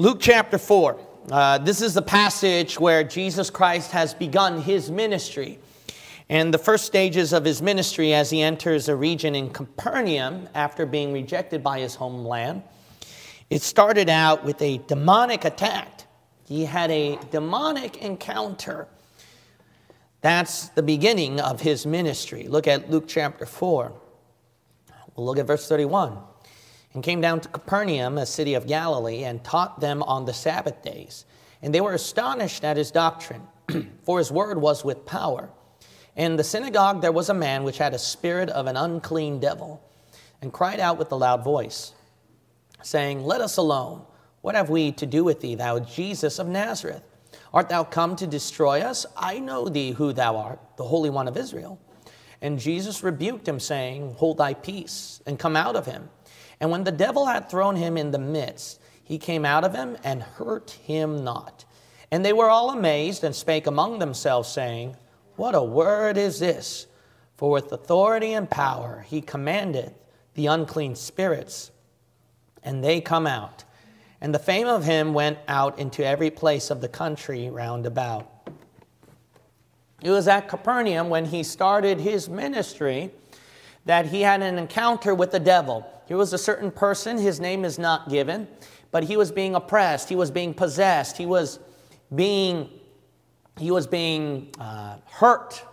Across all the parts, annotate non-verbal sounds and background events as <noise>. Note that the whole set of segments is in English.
Luke chapter 4. Uh, this is the passage where Jesus Christ has begun his ministry. And the first stages of his ministry as he enters a region in Capernaum after being rejected by his homeland, it started out with a demonic attack. He had a demonic encounter. That's the beginning of his ministry. Look at Luke chapter 4. We'll look at verse 31 and came down to Capernaum, a city of Galilee, and taught them on the Sabbath days. And they were astonished at his doctrine, <clears throat> for his word was with power. In the synagogue there was a man which had a spirit of an unclean devil, and cried out with a loud voice, saying, Let us alone. What have we to do with thee, thou Jesus of Nazareth? Art thou come to destroy us? I know thee who thou art, the Holy One of Israel. And Jesus rebuked him, saying, Hold thy peace, and come out of him. And when the devil had thrown him in the midst, he came out of him and hurt him not. And they were all amazed and spake among themselves, saying, What a word is this! For with authority and power he commandeth the unclean spirits, and they come out. And the fame of him went out into every place of the country round about. It was at Capernaum when he started his ministry that he had an encounter with the devil. Here was a certain person, his name is not given, but he was being oppressed, he was being possessed, he was being, he was being uh, hurt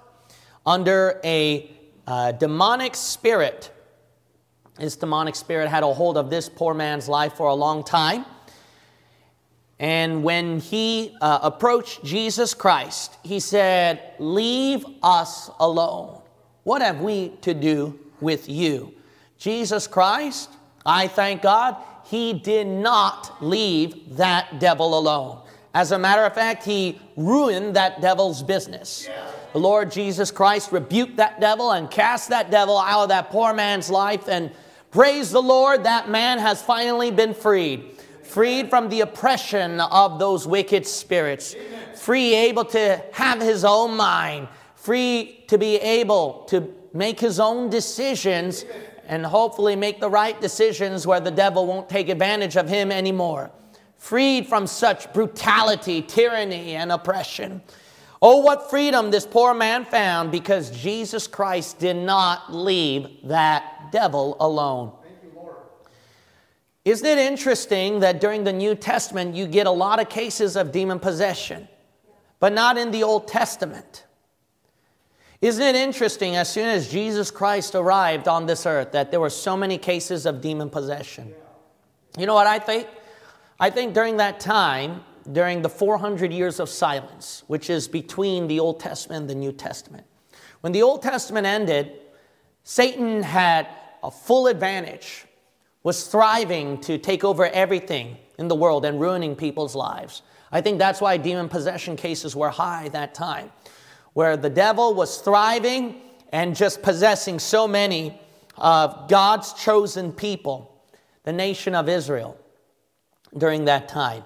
under a uh, demonic spirit. This demonic spirit had a hold of this poor man's life for a long time. And when he uh, approached Jesus Christ, he said, Leave us alone. What have we to do with you? Jesus Christ, I thank God, he did not leave that devil alone. As a matter of fact, he ruined that devil's business. The Lord Jesus Christ rebuked that devil and cast that devil out of that poor man's life. And praise the Lord, that man has finally been freed. Freed from the oppression of those wicked spirits. Free, able to have his own mind. Free to be able to make his own decisions and hopefully make the right decisions where the devil won't take advantage of him anymore. Freed from such brutality, tyranny, and oppression. Oh, what freedom this poor man found because Jesus Christ did not leave that devil alone. Isn't it interesting that during the New Testament you get a lot of cases of demon possession, but not in the Old Testament? Isn't it interesting, as soon as Jesus Christ arrived on this earth, that there were so many cases of demon possession? You know what I think? I think during that time, during the 400 years of silence, which is between the Old Testament and the New Testament, when the Old Testament ended, Satan had a full advantage, was thriving to take over everything in the world and ruining people's lives. I think that's why demon possession cases were high that time where the devil was thriving and just possessing so many of God's chosen people, the nation of Israel, during that time.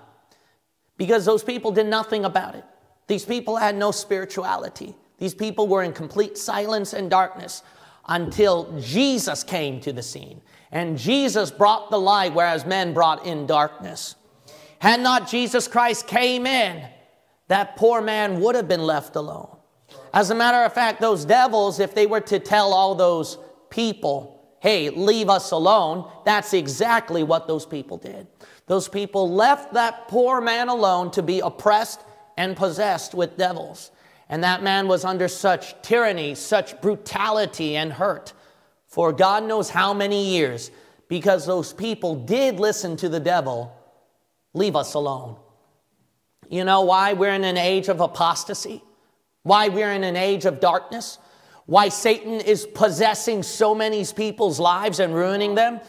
Because those people did nothing about it. These people had no spirituality. These people were in complete silence and darkness until Jesus came to the scene. And Jesus brought the light, whereas men brought in darkness. Had not Jesus Christ came in, that poor man would have been left alone. As a matter of fact, those devils, if they were to tell all those people, hey, leave us alone, that's exactly what those people did. Those people left that poor man alone to be oppressed and possessed with devils. And that man was under such tyranny, such brutality and hurt for God knows how many years because those people did listen to the devil. Leave us alone. You know why we're in an age of apostasy? Why we're in an age of darkness, why Satan is possessing so many people's lives and ruining them.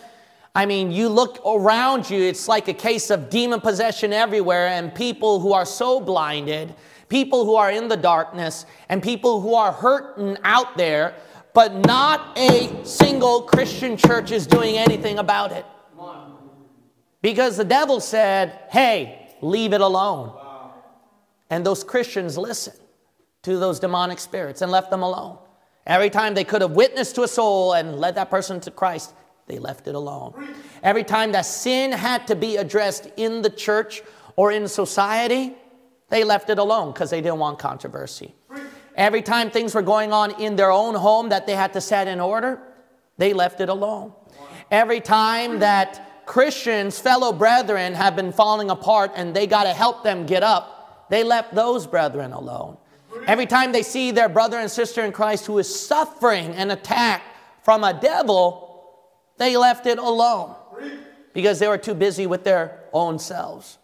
I mean, you look around you, it's like a case of demon possession everywhere, and people who are so blinded, people who are in the darkness, and people who are hurting out there, but not a single Christian church is doing anything about it. Because the devil said, hey, leave it alone. And those Christians listen to those demonic spirits and left them alone. Every time they could have witnessed to a soul and led that person to Christ, they left it alone. Every time that sin had to be addressed in the church or in society, they left it alone because they didn't want controversy. Every time things were going on in their own home that they had to set in order, they left it alone. Every time that Christians, fellow brethren, have been falling apart and they got to help them get up, they left those brethren alone. Every time they see their brother and sister in Christ who is suffering an attack from a devil, they left it alone because they were too busy with their own selves.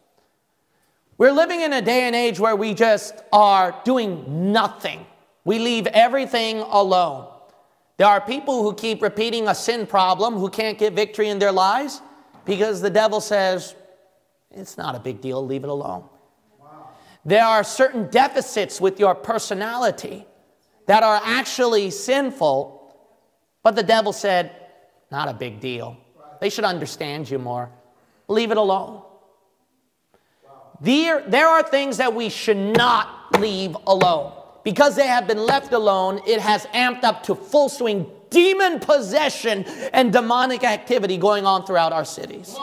We're living in a day and age where we just are doing nothing. We leave everything alone. There are people who keep repeating a sin problem who can't get victory in their lives because the devil says, it's not a big deal, leave it alone. There are certain deficits with your personality that are actually sinful, but the devil said, not a big deal. They should understand you more. Leave it alone. There, there are things that we should not leave alone. Because they have been left alone, it has amped up to full swing demon possession and demonic activity going on throughout our cities.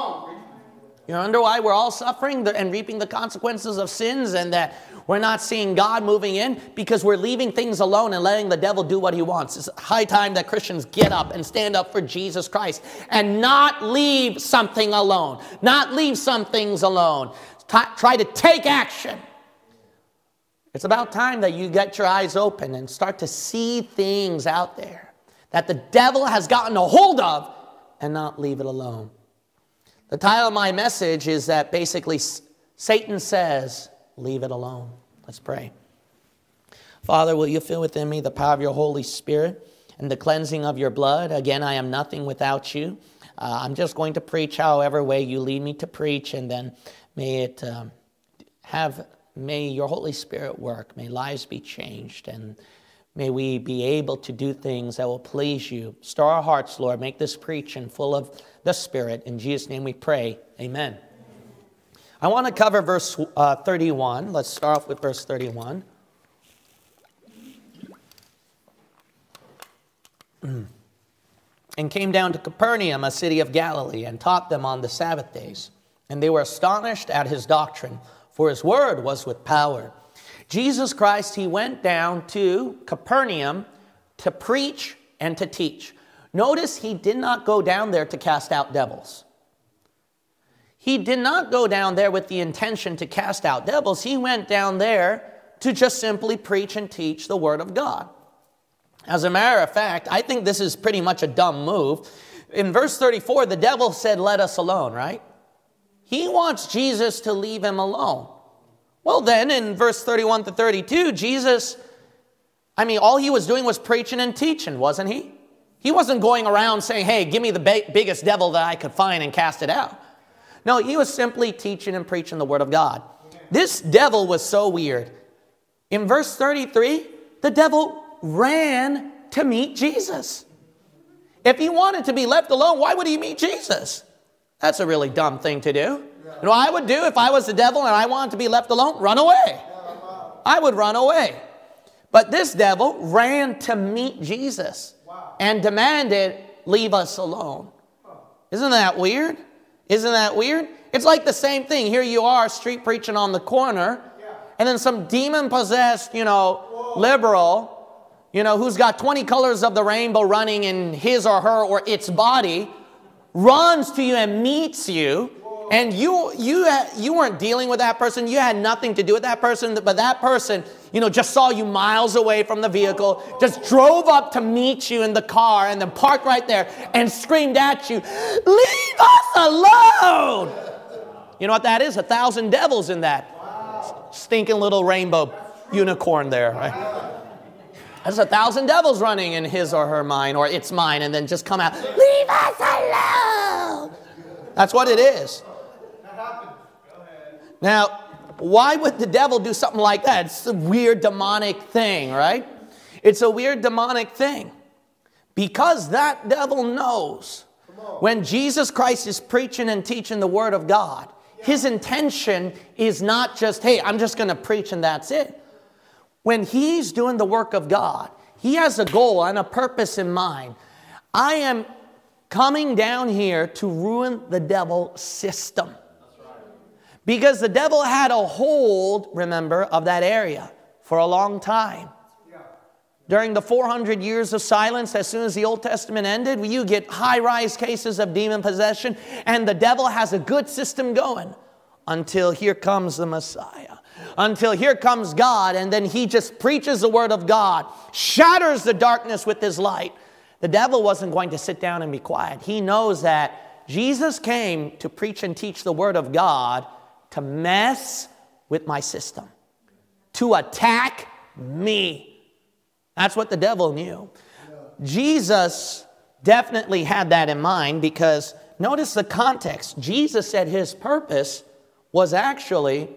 You wonder why we're all suffering and reaping the consequences of sins and that we're not seeing God moving in? Because we're leaving things alone and letting the devil do what he wants. It's high time that Christians get up and stand up for Jesus Christ and not leave something alone, not leave some things alone. Try to take action. It's about time that you get your eyes open and start to see things out there that the devil has gotten a hold of and not leave it alone. The title of my message is that basically Satan says, Leave it alone. Let's pray. Father, will you fill within me the power of your Holy Spirit and the cleansing of your blood? Again, I am nothing without you. Uh, I'm just going to preach however way you lead me to preach, and then may it um, have, may your Holy Spirit work. May lives be changed, and may we be able to do things that will please you. Stir our hearts, Lord. Make this preaching full of the Spirit. In Jesus' name we pray. Amen. I want to cover verse uh, 31. Let's start off with verse 31. <clears throat> and came down to Capernaum, a city of Galilee, and taught them on the Sabbath days. And they were astonished at his doctrine, for his word was with power. Jesus Christ, he went down to Capernaum to preach and to teach. Notice he did not go down there to cast out devils. He did not go down there with the intention to cast out devils. He went down there to just simply preach and teach the Word of God. As a matter of fact, I think this is pretty much a dumb move. In verse 34, the devil said, Let us alone, right? He wants Jesus to leave him alone. Well, then in verse 31 to 32, Jesus, I mean, all he was doing was preaching and teaching, wasn't he? He wasn't going around saying, hey, give me the biggest devil that I could find and cast it out. No, he was simply teaching and preaching the word of God. This devil was so weird. In verse 33, the devil ran to meet Jesus. If he wanted to be left alone, why would he meet Jesus? That's a really dumb thing to do. You know I would do if I was the devil and I wanted to be left alone? Run away. I would run away. But this devil ran to meet Jesus and demanded, Leave us alone. Isn't that weird? Isn't that weird? It's like the same thing. Here you are, street preaching on the corner, and then some demon possessed, you know, liberal, you know, who's got 20 colors of the rainbow running in his or her or its body, runs to you and meets you and you you uh, you weren't dealing with that person. You had nothing to do with that person but that person you know just saw you miles away from the vehicle just drove up to meet you in the car and then parked right there and screamed at you leave us alone! You know what that is? A thousand devils in that stinking little rainbow unicorn there right? There's a thousand devils running in his or her mind or its mine and then just come out leave us alone! That's what it is now, why would the devil do something like that? It's a weird demonic thing, right? It's a weird demonic thing. Because that devil knows when Jesus Christ is preaching and teaching the Word of God, his intention is not just, hey, I'm just going to preach and that's it. When he's doing the work of God, he has a goal and a purpose in mind. I am coming down here to ruin the devil system. Because the devil had a hold, remember, of that area for a long time. During the 400 years of silence, as soon as the Old Testament ended, you get high rise cases of demon possession, and the devil has a good system going until here comes the Messiah. Until here comes God, and then he just preaches the word of God, shatters the darkness with his light. The devil wasn't going to sit down and be quiet. He knows that Jesus came to preach and teach the word of God to mess with my system, to attack me. That's what the devil knew. Jesus definitely had that in mind because notice the context. Jesus said his purpose was actually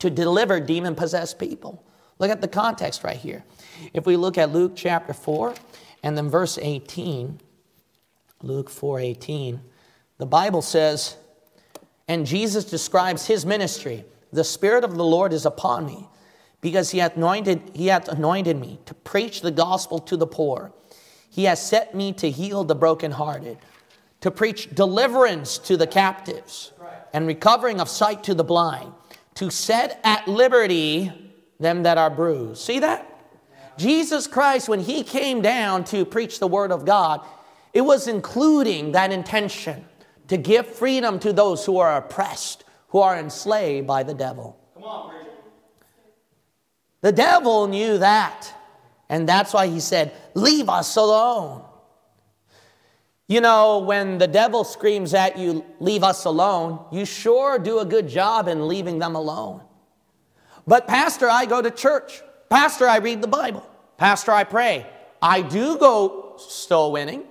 to deliver demon possessed people. Look at the context right here. If we look at Luke chapter 4 and then verse 18, Luke 4 18, the Bible says, and Jesus describes his ministry. The Spirit of the Lord is upon me because he hath anointed, he hath anointed me to preach the gospel to the poor. He has set me to heal the brokenhearted, to preach deliverance to the captives, and recovering of sight to the blind, to set at liberty them that are bruised. See that? Jesus Christ, when he came down to preach the word of God, it was including that intention to give freedom to those who are oppressed, who are enslaved by the devil. Come on, the devil knew that. And that's why he said, Leave us alone. You know, when the devil screams at you, Leave us alone, you sure do a good job in leaving them alone. But, Pastor, I go to church. Pastor, I read the Bible. Pastor, I pray. I do go soul winning.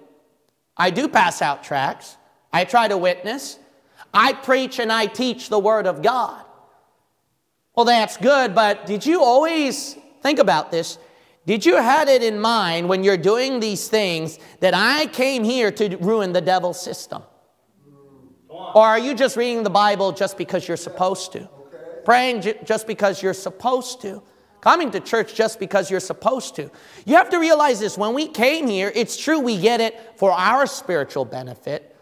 I do pass out tracts. I try to witness. I preach and I teach the Word of God. Well, that's good, but did you always think about this? Did you had it in mind when you're doing these things that I came here to ruin the devil's system? Or are you just reading the Bible just because you're supposed to? Praying just because you're supposed to? Coming to church just because you're supposed to? You have to realize this when we came here, it's true we get it for our spiritual benefit,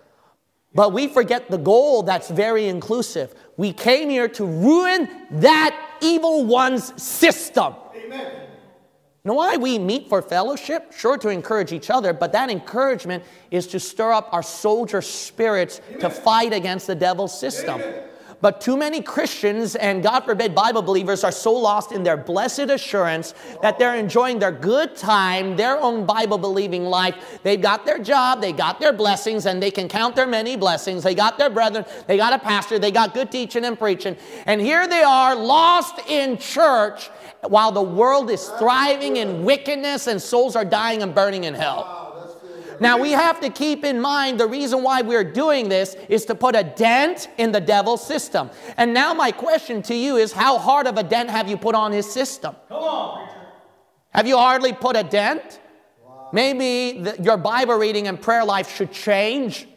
but we forget the goal that's very inclusive. We came here to ruin that evil one's system. Amen. Know why we meet for fellowship? Sure, to encourage each other, but that encouragement is to stir up our soldier spirits Amen. to fight against the devil's system. Amen. But too many Christians and God forbid Bible believers are so lost in their blessed assurance that they're enjoying their good time, their own Bible believing life. They've got their job, they got their blessings, and they can count their many blessings. They got their brethren, they got a pastor, they got good teaching and preaching. And here they are lost in church while the world is thriving in wickedness and souls are dying and burning in hell. Now we have to keep in mind the reason why we're doing this is to put a dent in the devil's system. And now my question to you is how hard of a dent have you put on his system? Come on, preacher. Have you hardly put a dent? Wow. Maybe the, your Bible reading and prayer life should change.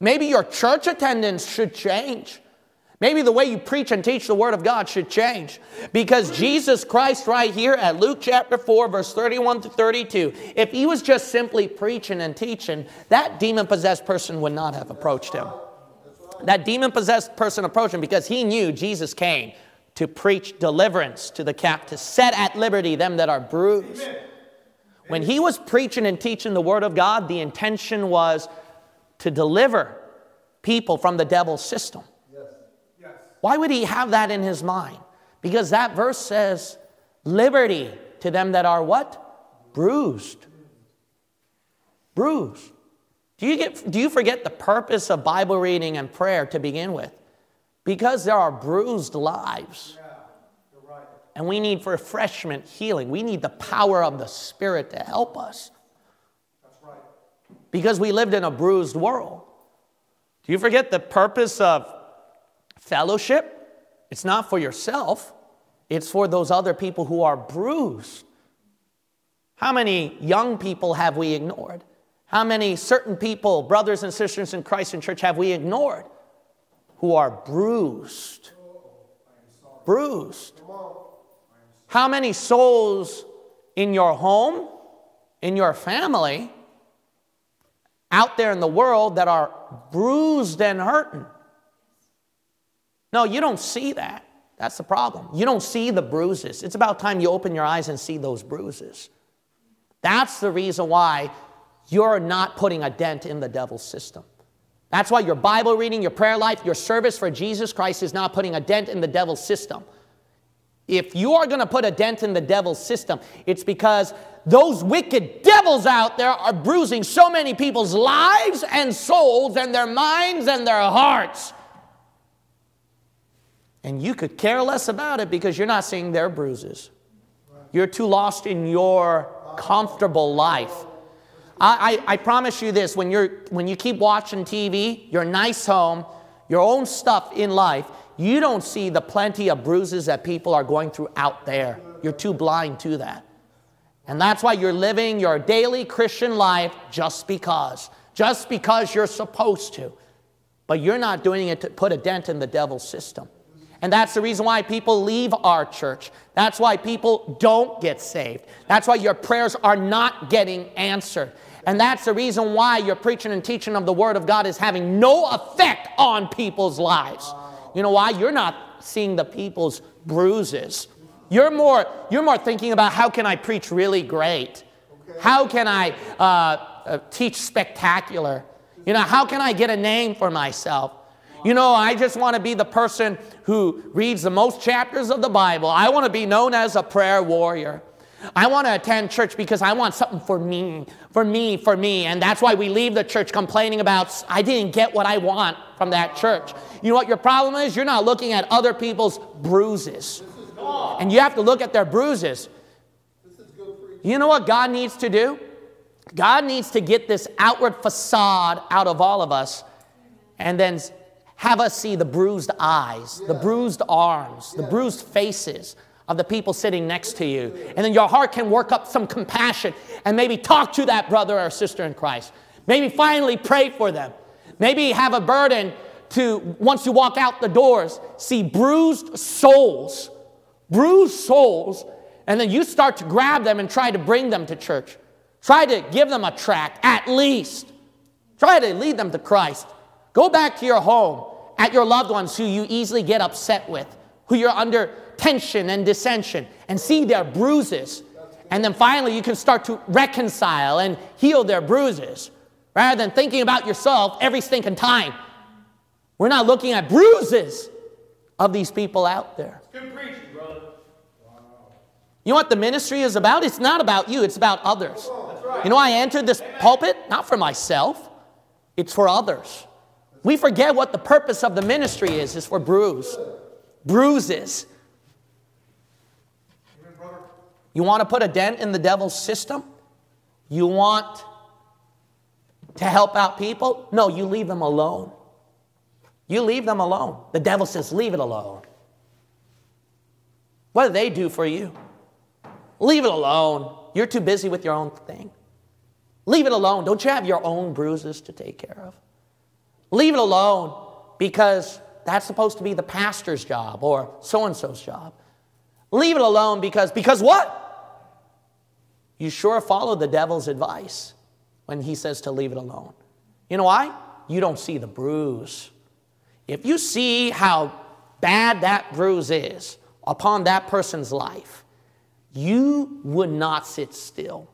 Maybe your church attendance should change. Maybe the way you preach and teach the Word of God should change. Because Jesus Christ, right here at Luke chapter 4, verse 31 to 32, if he was just simply preaching and teaching, that demon possessed person would not have approached him. That demon possessed person approached him because he knew Jesus came to preach deliverance to the captives, to set at liberty them that are bruised. When he was preaching and teaching the Word of God, the intention was to deliver people from the devil's system. Why would he have that in his mind? Because that verse says, liberty to them that are what? Bruised. Bruised. Do you, get, do you forget the purpose of Bible reading and prayer to begin with? Because there are bruised lives. And we need refreshment, healing. We need the power of the Spirit to help us. Because we lived in a bruised world. Do you forget the purpose of Fellowship, it's not for yourself, it's for those other people who are bruised. How many young people have we ignored? How many certain people, brothers and sisters in Christ in church, have we ignored who are bruised? Bruised. How many souls in your home, in your family, out there in the world that are bruised and hurting. No, you don't see that. That's the problem. You don't see the bruises. It's about time you open your eyes and see those bruises. That's the reason why you're not putting a dent in the devil's system. That's why your Bible reading, your prayer life, your service for Jesus Christ is not putting a dent in the devil's system. If you are going to put a dent in the devil's system, it's because those wicked devils out there are bruising so many people's lives and souls and their minds and their hearts. And you could care less about it because you're not seeing their bruises. You're too lost in your comfortable life. I, I, I, promise you this when, you're, when you keep watching TV, your nice home, your own stuff in life, you don't see the plenty of bruises that people are going through out there. You're too blind to that. And that's why you're living your daily Christian life just because. Just because you're supposed to. But you're not doing it to put a dent in the devil's system. And that's the reason why people leave our church. That's why people don't get saved. That's why your prayers are not getting answered. And that's the reason why your preaching and teaching of the Word of God is having no effect on people's lives. You know why? You're not seeing the people's bruises. You're more, you're more thinking about how can I preach really great? How can I uh, uh, teach spectacular? You know, how can I get a name for myself? You know, I just want to be the person who reads the most chapters of the Bible. I want to be known as a prayer warrior. I want to attend church because I want something for me, for me, for me. And that's why we leave the church complaining about, I didn't get what I want from that church. You know what your problem is? You're not looking at other people's bruises. And you have to look at their bruises. You know what God needs to do? God needs to get this outward facade out of all of us and then have us see the bruised eyes, the bruised arms, the bruised faces of the people sitting next to you. And then your heart can work up some compassion and maybe talk to that brother or sister in Christ. Maybe finally pray for them. Maybe have a burden to, once you walk out the doors, see bruised souls, bruised souls, and then you start to grab them and try to bring them to church. Try to give them a tract, at least. Try to lead them to Christ. Go back to your home at your loved ones who you easily get upset with, who you're under tension and dissension and see their bruises. And then finally, you can start to reconcile and heal their bruises rather than thinking about yourself every stinking time. We're not looking at bruises of these people out there. Good preaching, brother. You know what the ministry is about? It's not about you, it's about others. Right. You know, I entered this pulpit not for myself, it's for others. We forget what the purpose of the ministry is, is for bruise. Bruises. You want to put a dent in the devil's system? You want to help out people? No, you leave them alone. You leave them alone. The devil says, leave it alone. What do they do for you? Leave it alone. You're too busy with your own thing. Leave it alone. Don't you have your own bruises to take care of? Leave it alone because that's supposed to be the pastor's job or so and so's job. Leave it alone because, because what? you sure follow the devil's advice when he says to leave it alone. You know why? You don't see the bruise. If you see how bad that bruise is upon that person's life, you would not sit still.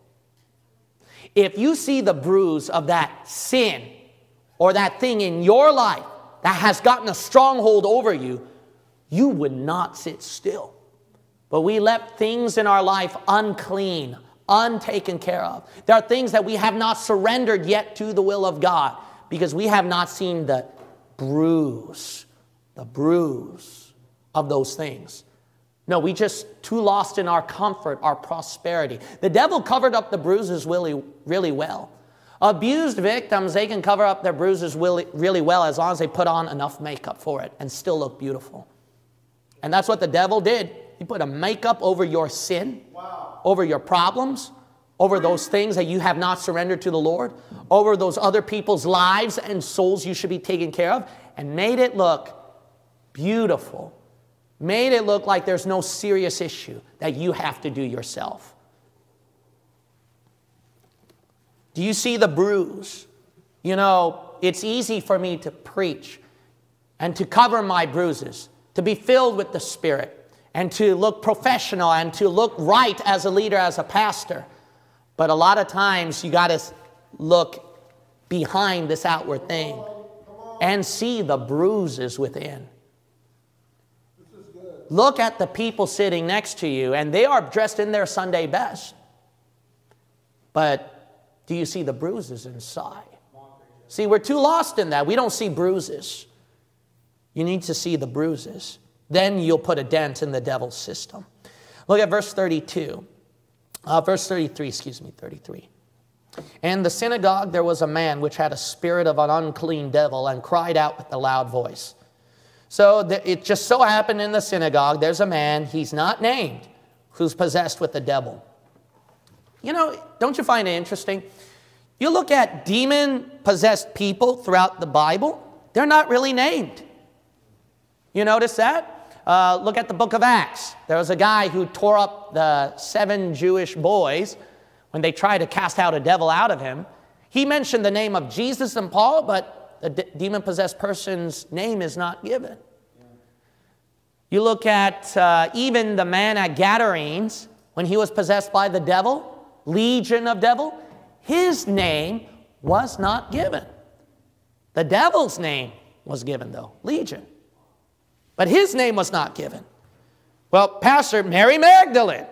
If you see the bruise of that sin or that thing in your life that has gotten a stronghold over you, you would not sit still. But we let things in our life unclean, untaken care of. There are things that we have not surrendered yet to the will of God because we have not seen the bruise, the bruise of those things. No, we just too lost in our comfort, our prosperity. The devil covered up the bruises really, really well. Abused victims, they can cover up their bruises really, really well as long as they put on enough makeup for it and still look beautiful. And that's what the devil did. He put a makeup over your sin. Wow over your problems, over those things that you have not surrendered to the Lord, over those other people's lives and souls you should be taking care of, and made it look beautiful. Made it look like there's no serious issue that you have to do yourself. Do you see the bruise? You know, it's easy for me to preach and to cover my bruises, to be filled with the Spirit, and to look professional and to look right as a leader, as a pastor. But a lot of times you got to look behind this outward thing and see the bruises within. Look at the people sitting next to you, and they are dressed in their Sunday best. But do you see the bruises inside? See, we're too lost in that. We don't see bruises. You need to see the bruises. Then you'll put a dent in the devil's system. Look at verse 32. Uh, verse 33, excuse me, 33. In the synagogue there was a man which had a spirit of an unclean devil and cried out with a loud voice. So it just so happened in the synagogue there's a man, he's not named, who's possessed with the devil. You know, don't you find it interesting? You look at demon possessed people throughout the Bible, they're not really named. You notice that? Uh, look at the book of Acts. There was a guy who tore up the seven Jewish boys when they tried to cast out a devil out of him. He mentioned the name of Jesus and Paul, but the demon possessed person's name is not given. You look at uh, even the man at Gadarenes when he was possessed by the devil, legion of devil, his name was not given. The devil's name was given, though, legion but his name was not given. Well, Pastor Mary Magdalene,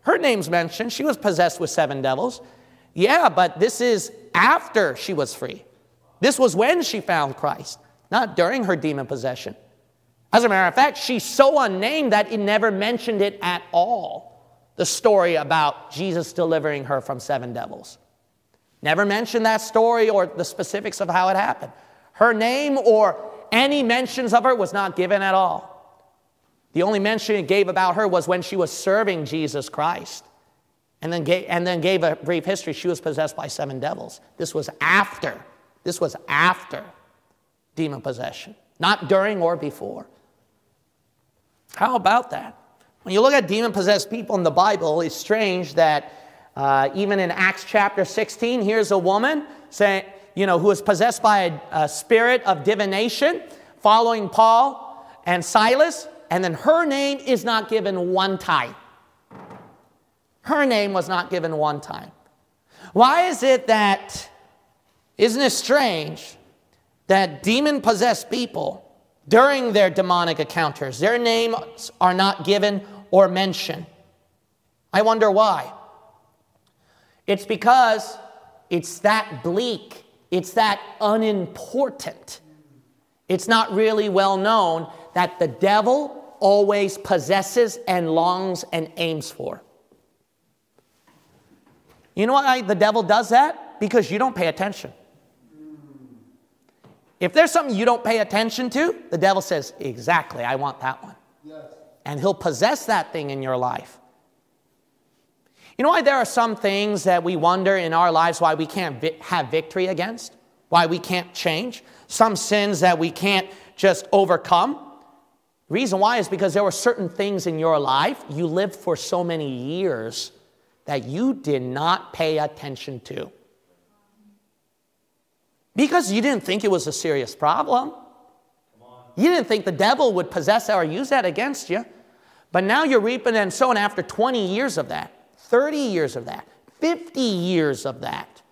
her name's mentioned. She was possessed with seven devils. Yeah, but this is after she was free. This was when she found Christ, not during her demon possession. As a matter of fact, she's so unnamed that it never mentioned it at all. The story about Jesus delivering her from seven devils. Never mentioned that story or the specifics of how it happened. Her name or any mentions of her was not given at all. The only mention it gave about her was when she was serving Jesus Christ. And then, gave, and then gave a brief history. She was possessed by seven devils. This was after. This was after demon possession, not during or before. How about that? When you look at demon possessed people in the Bible, it's strange that uh, even in Acts chapter 16, here's a woman saying, you know, who was possessed by a, a spirit of divination, following Paul and Silas, and then her name is not given one time. Her name was not given one time. Why is it that, isn't it strange that demon possessed people, during their demonic encounters, their names are not given or mentioned? I wonder why. It's because it's that bleak it's that unimportant. It's not really well known that the devil always possesses and longs and aims for. You know why the devil does that? Because you don't pay attention. If there's something you don't pay attention to, the devil says, Exactly, I want that one. Yes. And he'll possess that thing in your life. You know why there are some things that we wonder in our lives why we can't vi- have victory against? Why we can't change? Some sins that we can't just overcome? The reason why is because there were certain things in your life you lived for so many years that you did not pay attention to. Because you didn't think it was a serious problem. You didn't think the devil would possess or use that against you. But now you're reaping and sowing after 20 years of that. 30 years of that, 50 years of that.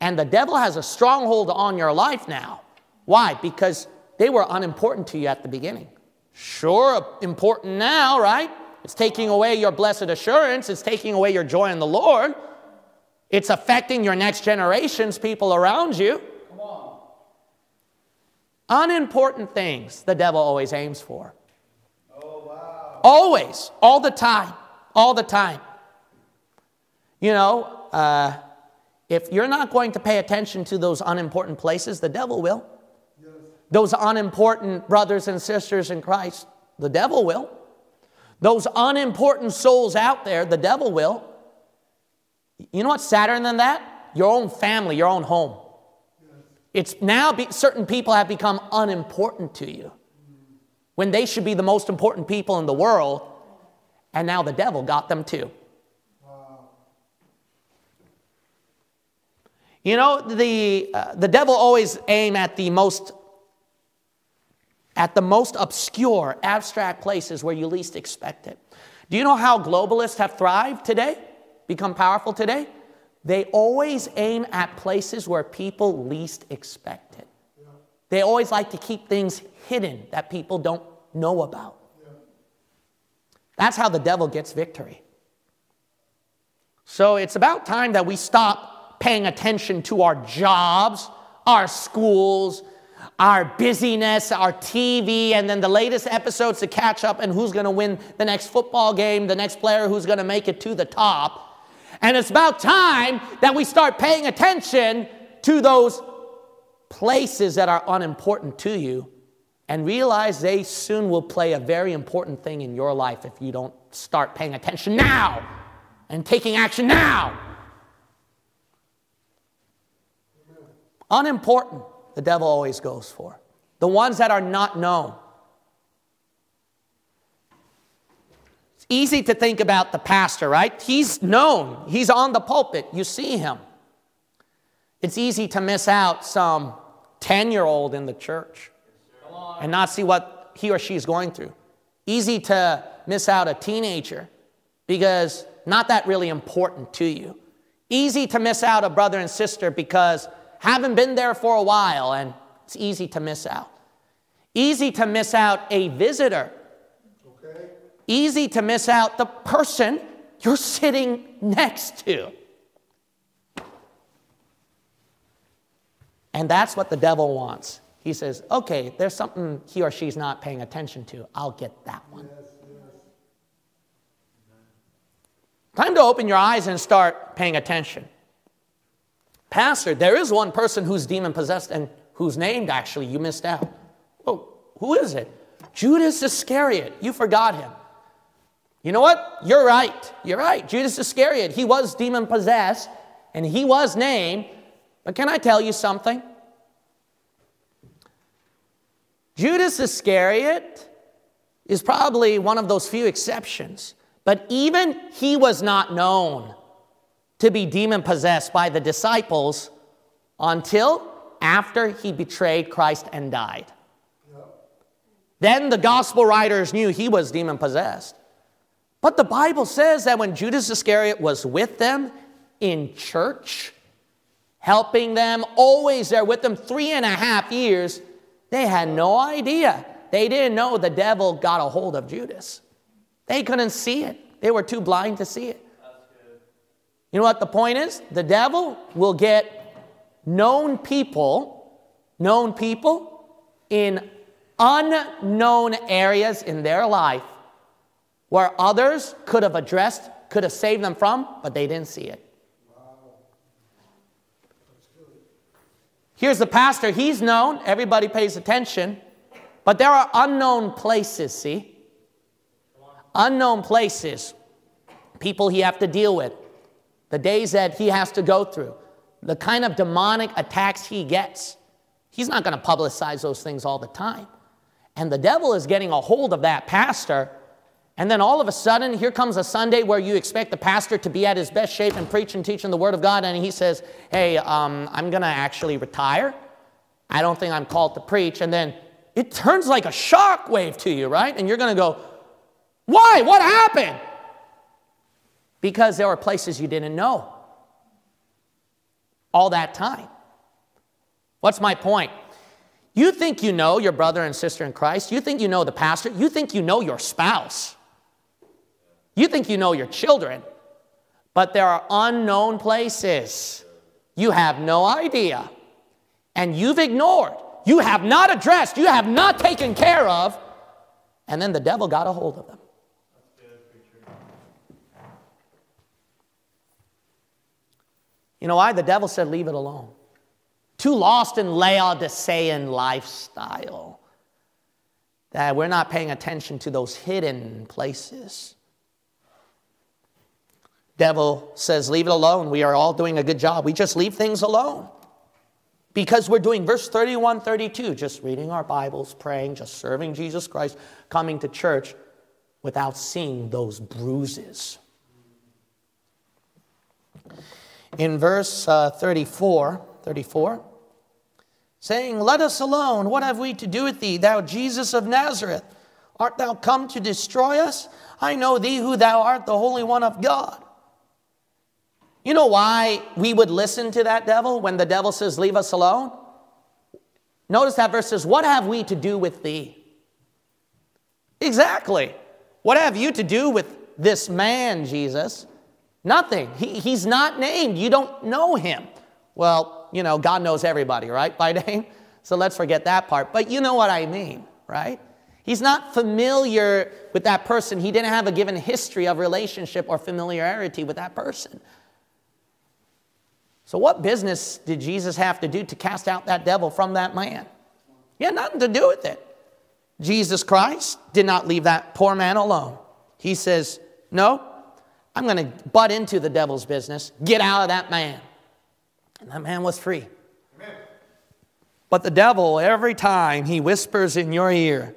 And the devil has a stronghold on your life now. Why? Because they were unimportant to you at the beginning. Sure, important now, right? It's taking away your blessed assurance, it's taking away your joy in the Lord. It's affecting your next generations, people around you. Unimportant things the devil always aims for. Oh, wow. Always, all the time, all the time. You know, uh, if you're not going to pay attention to those unimportant places, the devil will. Yes. Those unimportant brothers and sisters in Christ, the devil will. Those unimportant souls out there, the devil will. You know what's sadder than that? Your own family, your own home. It's now be, certain people have become unimportant to you when they should be the most important people in the world, and now the devil got them too. You know, the, uh, the devil always aim at the most at the most obscure, abstract places where you least expect it. Do you know how globalists have thrived today, become powerful today? They always aim at places where people least expect it. They always like to keep things hidden that people don't know about. That's how the devil gets victory. So it's about time that we stop paying attention to our jobs, our schools, our busyness, our TV, and then the latest episodes to catch up and who's going to win the next football game, the next player who's going to make it to the top. And it's about time that we start paying attention to those places that are unimportant to you and realize they soon will play a very important thing in your life if you don't start paying attention now and taking action now. Unimportant, the devil always goes for. The ones that are not known. Easy to think about the pastor, right? He's known, he's on the pulpit, you see him. It's easy to miss out some 10 year old in the church and not see what he or she is going through. Easy to miss out a teenager because not that really important to you. Easy to miss out a brother and sister because haven't been there for a while and it's easy to miss out. Easy to miss out a visitor. Easy to miss out the person you're sitting next to. And that's what the devil wants. He says, okay, there's something he or she's not paying attention to. I'll get that one. Time to open your eyes and start paying attention. Pastor, there is one person who's demon possessed and who's named actually, you missed out. Oh, who is it? Judas Iscariot. You forgot him. You know what? You're right. You're right. Judas Iscariot, he was demon possessed and he was named. But can I tell you something? Judas Iscariot is probably one of those few exceptions, but even he was not known to be demon possessed by the disciples until after he betrayed Christ and died. Then the gospel writers knew he was demon possessed. But the Bible says that when Judas Iscariot was with them in church, helping them, always there with them, three and a half years, they had no idea. They didn't know the devil got a hold of Judas. They couldn't see it. They were too blind to see it. You know what the point is? The devil will get known people, known people in unknown areas in their life where others could have addressed, could have saved them from, but they didn't see it. Here's the pastor, he's known, everybody pays attention, but there are unknown places, see? Unknown places, people he have to deal with, the days that he has to go through, the kind of demonic attacks he gets. He's not going to publicize those things all the time. And the devil is getting a hold of that pastor and then all of a sudden, here comes a Sunday where you expect the pastor to be at his best shape and preach and teaching the Word of God, and he says, Hey, um, I'm going to actually retire. I don't think I'm called to preach. And then it turns like a shock wave to you, right? And you're going to go, Why? What happened? Because there were places you didn't know all that time. What's my point? You think you know your brother and sister in Christ. You think you know the pastor. You think you know your spouse. You think you know your children, but there are unknown places. You have no idea. And you've ignored. You have not addressed. You have not taken care of. And then the devil got a hold of them. You know why? The devil said, Leave it alone. Too lost in Laodicean lifestyle that we're not paying attention to those hidden places. Devil says, Leave it alone. We are all doing a good job. We just leave things alone. Because we're doing verse 31, 32, just reading our Bibles, praying, just serving Jesus Christ, coming to church without seeing those bruises. in verse uh, 34, 34, saying, Let us alone. What have we to do with thee, thou Jesus of Nazareth? Art thou come to destroy us? I know thee who thou art, the Holy One of God. You know why we would listen to that devil when the devil says, Leave us alone? Notice that verse says, What have we to do with thee? Exactly. What have you to do with this man, Jesus? Nothing. He, he's not named. You don't know him. Well, you know, God knows everybody, right, by <laughs> name? So let's forget that part. But you know what I mean, right? He's not familiar with that person. He didn't have a given history of relationship or familiarity with that person. So, what business did Jesus have to do to cast out that devil from that man? He had nothing to do with it. Jesus Christ did not leave that poor man alone. He says, No, I'm going to butt into the devil's business. Get out of that man. And that man was free. Amen. But the devil, every time he whispers in your ear,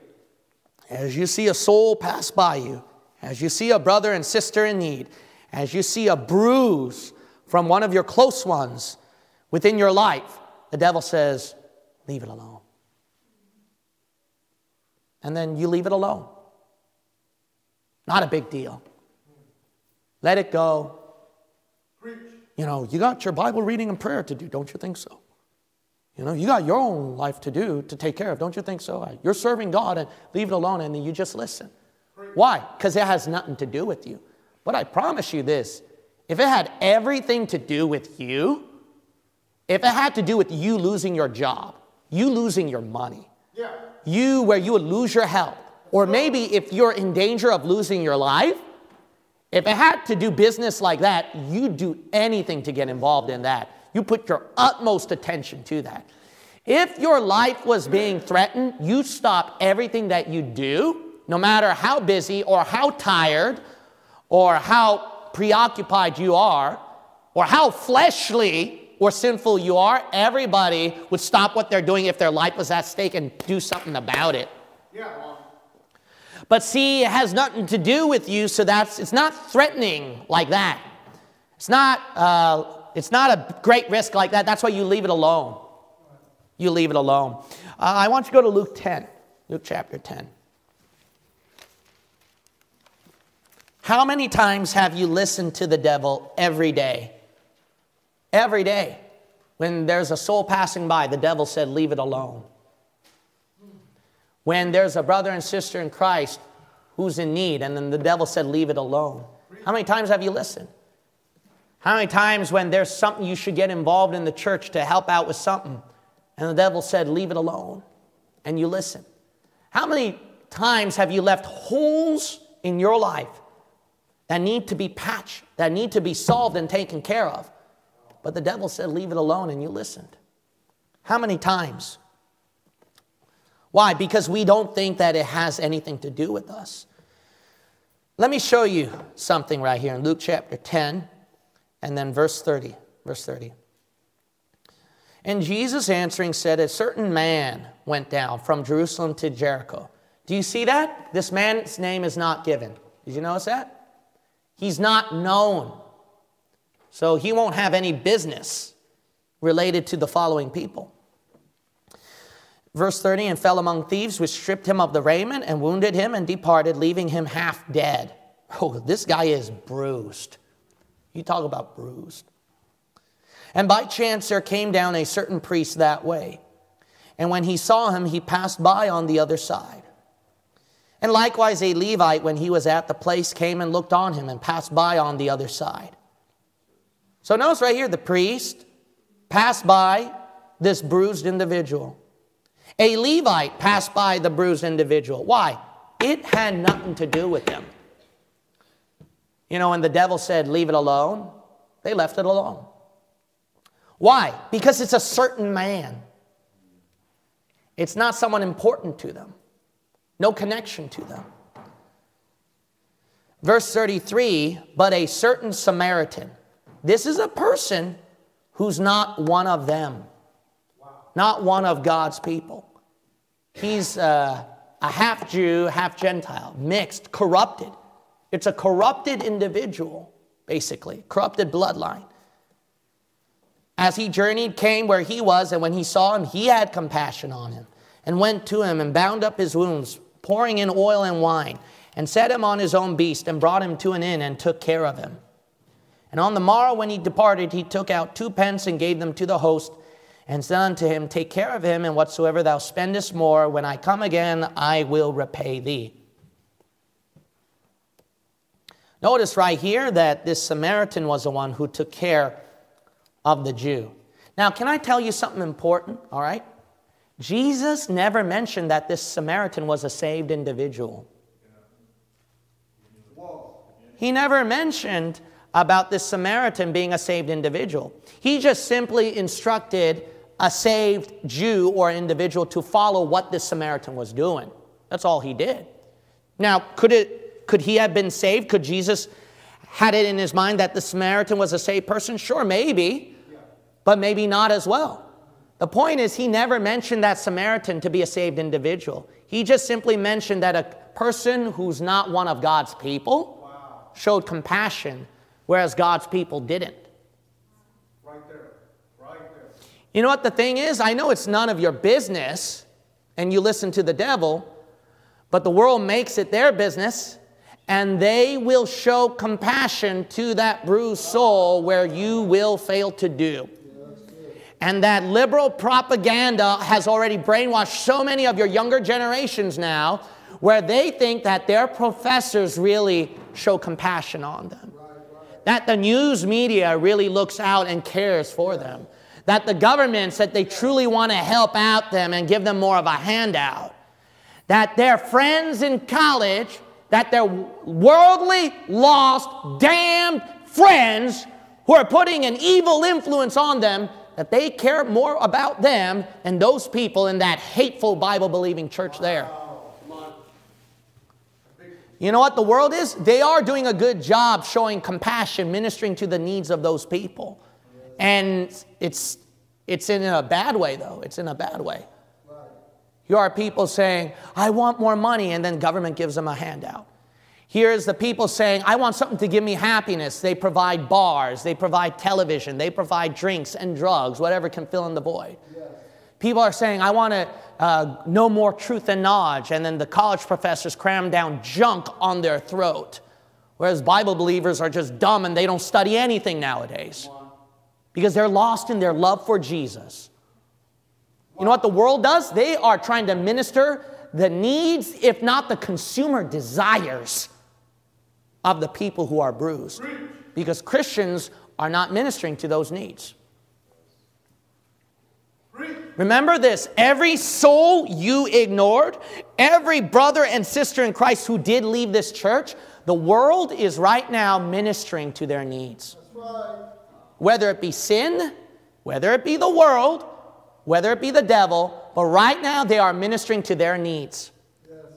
as you see a soul pass by you, as you see a brother and sister in need, as you see a bruise from one of your close ones within your life, the devil says, Leave it alone. And then you leave it alone. Not a big deal. Let it go. You know, you got your Bible reading and prayer to do, don't you think so? You know, you got your own life to do, to take care of, don't you think so? You're serving God and leave it alone and then you just listen. Why? Because it has nothing to do with you. But I promise you this if it had everything to do with you, if it had to do with you losing your job, you losing your money, yeah. you where you would lose your health, or maybe if you're in danger of losing your life, if it had to do business like that, you'd do anything to get involved in that. You put your utmost attention to that. If your life was being threatened, you stop everything that you do, no matter how busy or how tired or how preoccupied you are, or how fleshly or sinful you are, everybody would stop what they're doing if their life was at stake and do something about it. Yeah. But see, it has nothing to do with you, so that's it's not threatening like that. It's not uh, it's not a great risk like that. That's why you leave it alone. You leave it alone. Uh, I want you to go to Luke 10, Luke chapter 10. How many times have you listened to the devil every day? Every day. When there's a soul passing by, the devil said, Leave it alone. When there's a brother and sister in Christ who's in need, and then the devil said, Leave it alone. How many times have you listened? How many times when there's something you should get involved in the church to help out with something, and the devil said, Leave it alone, and you listen? How many times have you left holes in your life that need to be patched, that need to be solved and taken care of. But the devil said, Leave it alone, and you listened. How many times? Why? Because we don't think that it has anything to do with us. Let me show you something right here in Luke chapter 10 and then verse 30. Verse 30. And Jesus answering said, A certain man went down from Jerusalem to Jericho. Do you see that? This man's name is not given. Did you notice that? He's not known. So he won't have any business related to the following people. Verse 30 and fell among thieves, which stripped him of the raiment and wounded him and departed, leaving him half dead. Oh, this guy is bruised. You talk about bruised. And by chance there came down a certain priest that way. And when he saw him, he passed by on the other side. And likewise, a Levite, when he was at the place, came and looked on him and passed by on the other side. So notice right here the priest passed by this bruised individual. A Levite passed by the bruised individual. Why? It had nothing to do with them. You know, when the devil said, Leave it alone, they left it alone. Why? Because it's a certain man, it's not someone important to them no connection to them. Verse 33 But a certain Samaritan, this is a person who's not one of them, not one of God's people. He's uh, a half Jew, half Gentile, mixed, corrupted. It's a corrupted individual, basically, corrupted bloodline. as he journeyed, came where he was, and when he saw him, he had compassion on him, and went to him and bound up his wounds, pouring in oil and wine, and set him on his own beast, and brought him to an inn, and took care of him. And on the morrow, when he departed, he took out two pence and gave them to the host, and said unto him, Take care of him, and whatsoever thou spendest more, when I come again, I will repay thee. Notice right here that this Samaritan was the one who took care of the Jew. Now, can I tell you something important? All right? Jesus never mentioned that this Samaritan was a saved individual. He never mentioned about this Samaritan being a saved individual. He just simply instructed a saved Jew or individual to follow what this Samaritan was doing. That's all he did. Now, could it could he have been saved? Could Jesus had it in his mind that the Samaritan was a saved person? Sure, maybe, but maybe not as well. The point is, he never mentioned that Samaritan to be a saved individual. He just simply mentioned that a person who's not one of God's people wow. showed compassion, whereas God's people didn't. Right there. Right there. You know what the thing is? I know it's none of your business and you listen to the devil, but the world makes it their business and they will show compassion to that bruised soul where you will fail to do. And that liberal propaganda has already brainwashed so many of your younger generations now where they think that their professors really show compassion on them. That the news media really looks out and cares for them. That the governments, that they truly want to help out them and give them more of a handout. That their friends in college that their worldly, lost, damned friends who are putting an evil influence on them, that they care more about them than those people in that hateful Bible believing church there. You know what the world is? They are doing a good job showing compassion, ministering to the needs of those people. And it's, it's in a bad way, though. It's in a bad way. You are people saying, I want more money, and then government gives them a handout. Here's the people saying, I want something to give me happiness. They provide bars, they provide television, they provide drinks and drugs, whatever can fill in the void. Yes. People are saying, I want to uh, know more truth and knowledge, and then the college professors cram down junk on their throat. Whereas Bible believers are just dumb and they don't study anything nowadays because they're lost in their love for Jesus. You know what the world does? They are trying to minister the needs, if not the consumer desires of the people who are bruised. Because Christians are not ministering to those needs. Remember this every soul you ignored, every brother and sister in Christ who did leave this church, the world is right now ministering to their needs. Whether it be sin, whether it be the world, whether it be the devil, but right now they are ministering to their needs.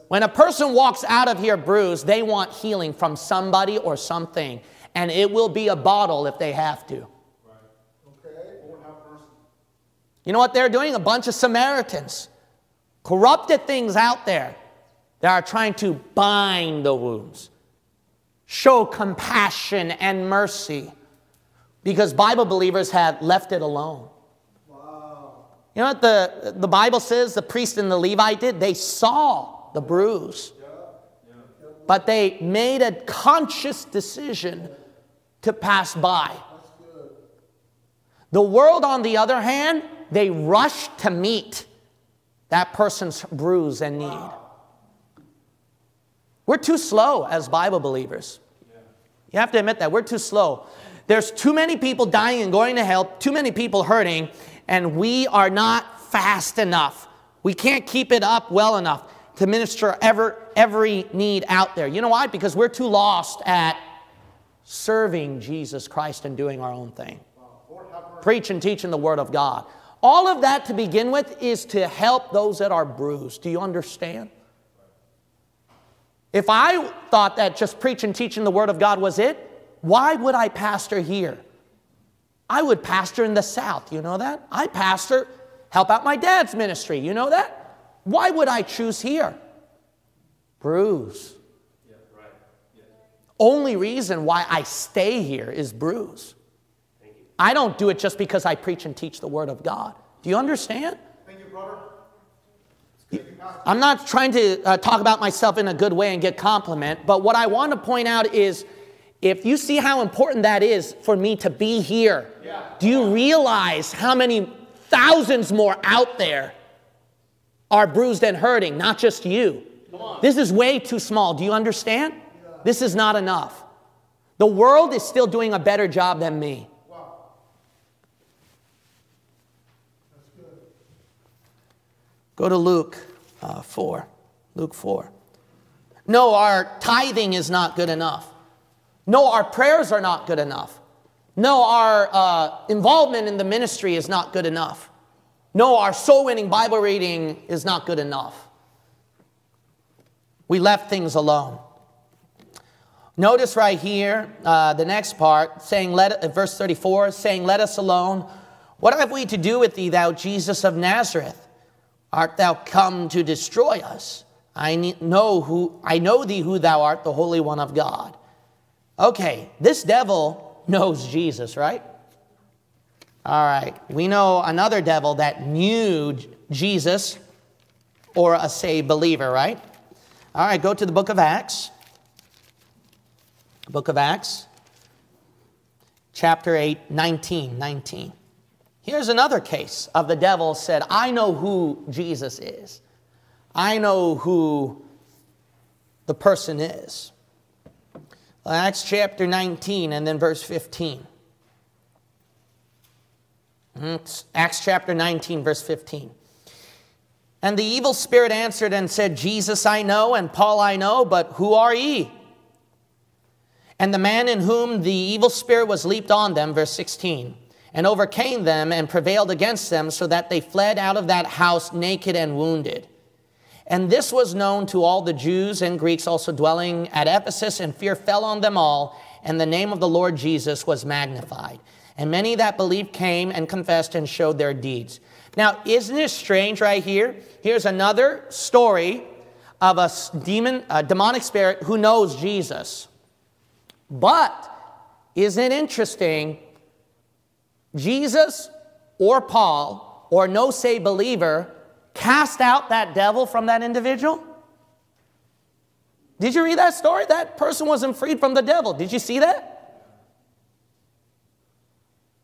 When a person walks out of here bruised, they want healing from somebody or something, and it will be a bottle if they have to. You know what they're doing? A bunch of Samaritans, corrupted things out there that are trying to bind the wounds, show compassion and mercy, because Bible believers have left it alone. Wow. You know what the, the Bible says the priest and the Levite did? They saw the bruise. But they made a conscious decision to pass by. The world, on the other hand, they rush to meet that person's bruise and need. We're too slow as Bible believers. You have to admit that. We're too slow. There's too many people dying and going to hell, too many people hurting, and we are not fast enough. We can't keep it up well enough to minister ever, every need out there. You know why? Because we're too lost at serving Jesus Christ and doing our own thing. Preach and teaching the Word of God. All of that to begin with is to help those that are bruised. Do you understand? If I thought that just preaching and teaching the Word of God was it, why would I pastor here? I would pastor in the South. You know that? I pastor, help out my dad's ministry. You know that? Why would I choose here? Bruise. Yeah, right. yeah. Only reason why I stay here is bruise. I don't do it just because I preach and teach the Word of God. Do you understand? Thank you, brother. I'm not trying to uh, talk about myself in a good way and get compliment, but what I want to point out is if you see how important that is for me to be here, Yeah. do you realize how many thousands more out there are bruised and hurting, not just you? This is way too small. Do you understand? This is not enough. The world is still doing a better job than me. Wow. That's good. Go to Luke uh, 4. Luke 4. No, our tithing is not good enough. No, our prayers are not good enough. No, our uh, involvement in the ministry is not good enough. No, our soul winning Bible reading is not good enough. We left things alone. Notice right here, uh, the next part, saying, let, verse 34, saying, Let us alone. What have we to do with thee, thou Jesus of Nazareth? Art thou come to destroy us? I know, who, I know thee who thou art, the Holy One of God. Okay, this devil knows Jesus, right? All right, we know another devil that knew Jesus or a saved believer, right? All right, go to the book of Acts. Book of Acts, chapter 8, 19, 19. Here's another case of the devil said, I know who Jesus is. I know who the person is. Acts chapter 19 and then verse 15. Hmm, it's Acts chapter 19, verse 15. And the evil spirit answered and said, Jesus I know, and Paul I know, but who are ye? And the man in whom the evil spirit was leaped on them, verse 16, and overcame them and prevailed against them, so that they fled out of that house naked and wounded. And this was known to all the Jews and Greeks also dwelling at Ephesus, and fear fell on them all, and the name of the Lord Jesus was magnified. And many that believed came and confessed and showed their deeds. Now, isn't it strange right here? Here's another story of a demon, a demonic spirit who knows Jesus. But isn't it interesting? Jesus or Paul or no say believer cast out that devil from that individual? Did you read that story? That person wasn't freed from the devil. Did you see that?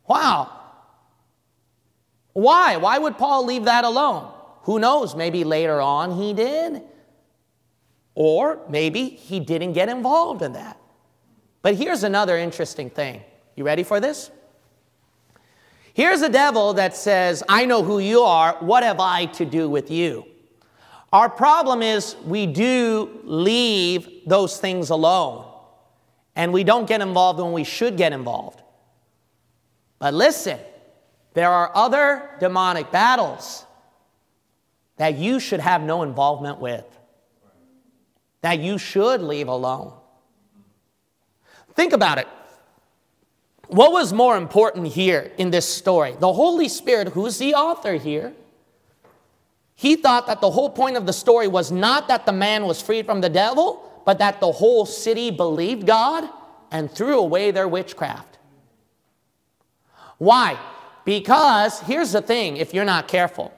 Wow. Why? Why would Paul leave that alone? Who knows? Maybe later on he did. Or maybe he didn't get involved in that. But here's another interesting thing. You ready for this? Here's a devil that says, I know who you are. What have I to do with you? Our problem is we do leave those things alone. And we don't get involved when we should get involved. But listen, there are other demonic battles that you should have no involvement with, that you should leave alone. Think about it. What was more important here in this story? The Holy Spirit, who's the author here, he thought that the whole point of the story was not that the man was freed from the devil, but that the whole city believed God and threw away their witchcraft. Why? Because here's the thing if you're not careful,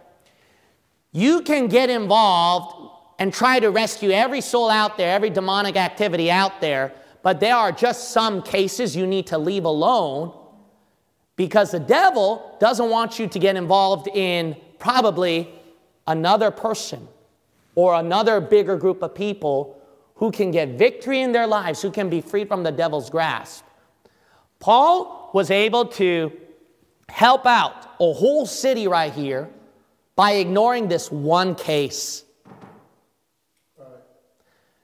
you can get involved and try to rescue every soul out there, every demonic activity out there, but there are just some cases you need to leave alone because the devil doesn't want you to get involved in probably another person or another bigger group of people who can get victory in their lives, who can be freed from the devil's grasp. Paul was able to help out a whole city right here by ignoring this one case.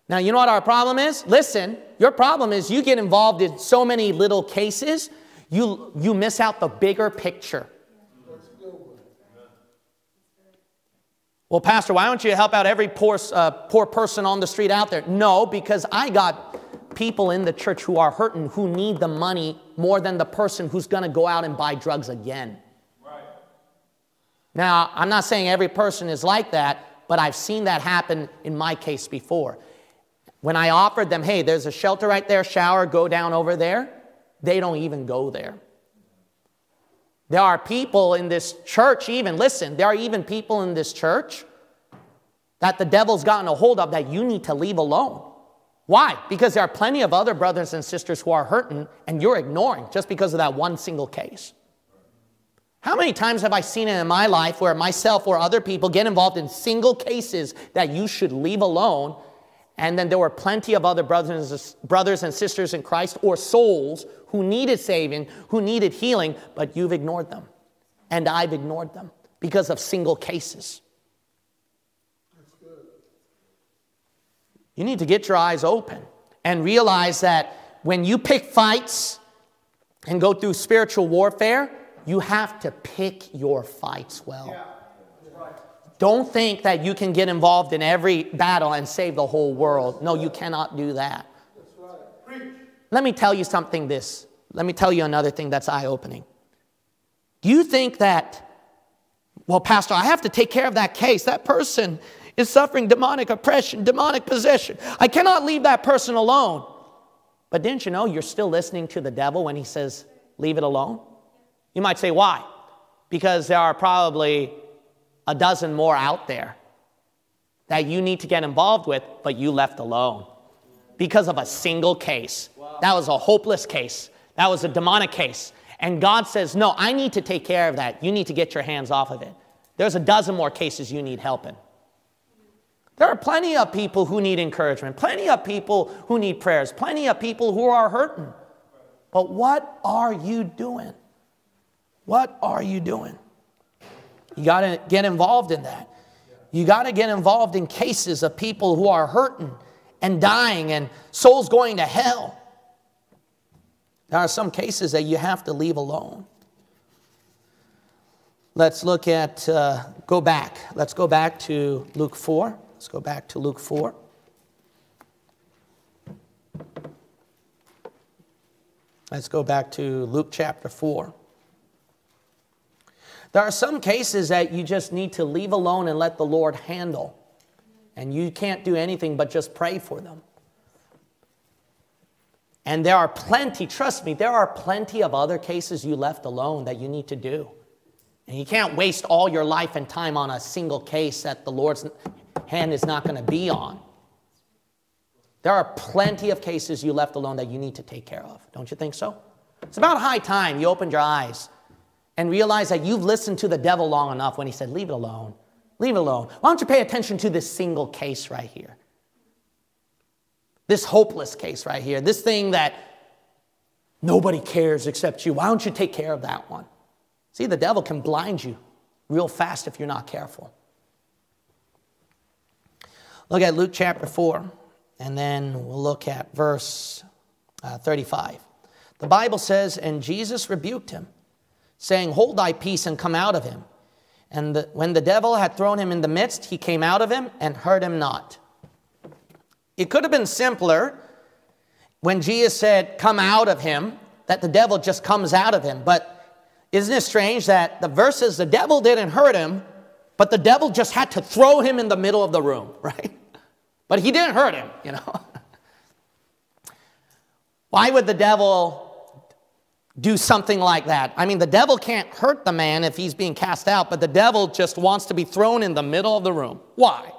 Now, you know what our problem is? Listen, your problem is you get involved in so many little cases, you, you miss out the bigger picture. Well, Pastor, why don't you help out every poor, uh, poor person on the street out there? No, because I got people in the church who are hurting who need the money more than the person who's going to go out and buy drugs again. Right. Now, I'm not saying every person is like that, but I've seen that happen in my case before. When I offered them, hey, there's a shelter right there, shower, go down over there, they don't even go there. There are people in this church, even, listen, there are even people in this church that the devil's gotten a hold of that you need to leave alone. Why? Because there are plenty of other brothers and sisters who are hurting and you're ignoring just because of that one single case. How many times have I seen it in my life where myself or other people get involved in single cases that you should leave alone? And then there were plenty of other brothers, brothers and sisters in Christ or souls who needed saving, who needed healing, but you've ignored them. And I've ignored them because of single cases. You need to get your eyes open and realize that when you pick fights and go through spiritual warfare, you have to pick your fights well. Yeah. Don't think that you can get involved in every battle and save the whole world. No, you cannot do that. Let me tell you something this. Let me tell you another thing that's eye opening. Do you think that, well, Pastor, I have to take care of that case? That person is suffering demonic oppression, demonic possession. I cannot leave that person alone. But didn't you know you're still listening to the devil when he says, leave it alone? You might say, why? Because there are probably a dozen more out there that you need to get involved with, but you left alone because of a single case. That was a hopeless case, that was a demonic case. And God says, No, I need to take care of that. You need to get your hands off of it. There's a dozen more cases you need help in. There are plenty of people who need encouragement, plenty of people who need prayers, plenty of people who are hurting. But what are you doing? What are you doing? You got to get involved in that. You got to get involved in cases of people who are hurting and dying and souls going to hell. There are some cases that you have to leave alone. Let's look at, uh, go back. Let's go back to Luke 4. Let's go back to Luke 4. Let's go back to Luke chapter 4. There are some cases that you just need to leave alone and let the Lord handle. And you can't do anything but just pray for them. And there are plenty, trust me, there are plenty of other cases you left alone that you need to do. And you can't waste all your life and time on a single case that the Lord's hand is not going to be on. There are plenty of cases you left alone that you need to take care of. Don't you think so? It's about high time you opened your eyes and realize that you've listened to the devil long enough when he said, Leave it alone. Leave it alone. Why don't you pay attention to this single case right here? This hopeless case right here. This thing that nobody cares except you. Why don't you take care of that one? See, the devil can blind you real fast if you're not careful. Look at Luke chapter 4, and then we'll look at verse uh, 35. The Bible says, And Jesus rebuked him saying, Hold thy peace and come out of him. And the, when the devil had thrown him in the midst, he came out of him and hurt him not. It could have been simpler when Jesus said, Come out of him, that the devil just comes out of him. But isn't it strange that the verses, the devil didn't hurt him, but the devil just had to throw him in the middle of the room, <laughs> right? But he didn't hurt him, you know. <laughs> Why would the devil do something like that. I mean, the devil can't hurt the man if he's being cast out, but the devil just wants to be thrown in the middle of the room. Why?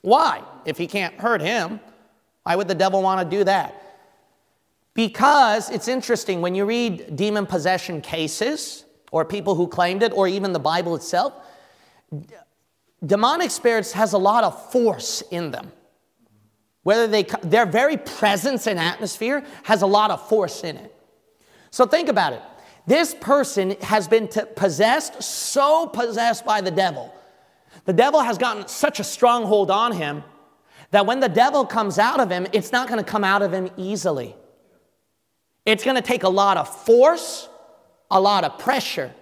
Why? If he can't hurt him, why would the devil want to do that? Because it's interesting when you read demon possession cases or people who claimed it or even the Bible itself, demonic spirits has a lot of force in them. Whether they their very presence and atmosphere has a lot of force in it. So think about it. This person has been possessed, so possessed by the devil. The devil has gotten such a stronghold on him that when the devil comes out of him, it's not going to come out of him easily. It's going to take a lot of force, a lot of pressure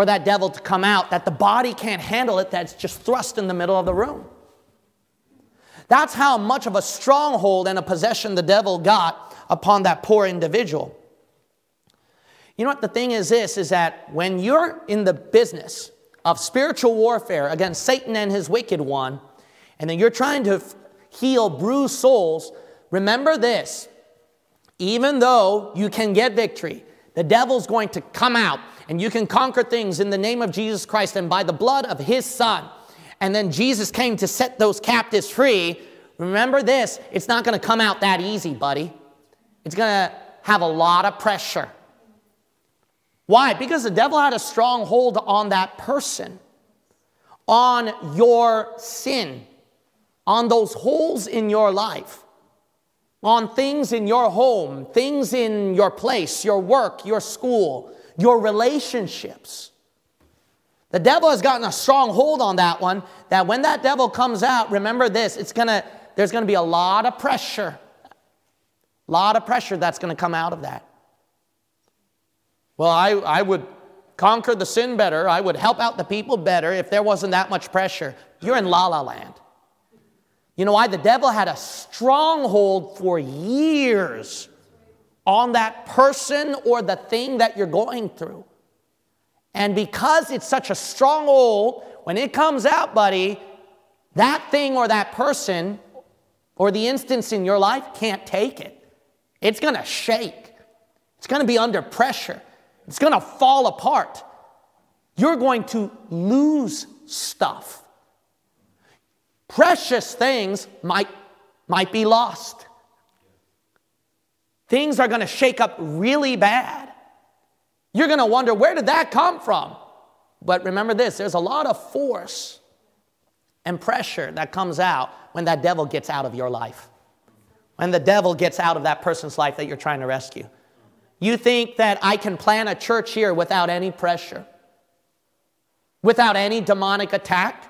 for that devil to come out, that the body can't handle it, that's just thrust in the middle of the room. That's how much of a stronghold and a possession the devil got upon that poor individual. You know what the thing is this is that when you're in the business of spiritual warfare against Satan and his wicked one, and then you're trying to heal bruised souls, remember this. Even though you can get victory, The devil's going to come out, and you can conquer things in the name of Jesus Christ and by the blood of his son. And then Jesus came to set those captives free. Remember this it's not going to come out that easy, buddy. It's going to have a lot of pressure. Why? Because the devil had a strong hold on that person, on your sin, on those holes in your life on things in your home, things in your place, your work, your school, your relationships. The devil has gotten a strong hold on that one that when that devil comes out, remember this, it's gonna, there's gonna be a lot of pressure. A lot of pressure that's gonna come out of that. Well, I, I would conquer the sin better, I would help out the people better if there wasn't that much pressure. You're in la la land. You know why? The devil had a stronghold for years on that person or the thing that you're going through. And because it's such a stronghold, when it comes out, buddy, that thing or that person or the instance in your life can't take it. It's to shake. It's to be under pressure. It's to fall apart. You're going to lose stuff precious things might, might be lost. Things are going to shake up really bad. You're going to wonder, where did that come from? But remember this there's a lot of force and pressure that comes out when that devil gets out of your life. When the devil gets out of that person's life that you're trying to rescue. You think that I can plan a church here without any pressure, without any demonic attack?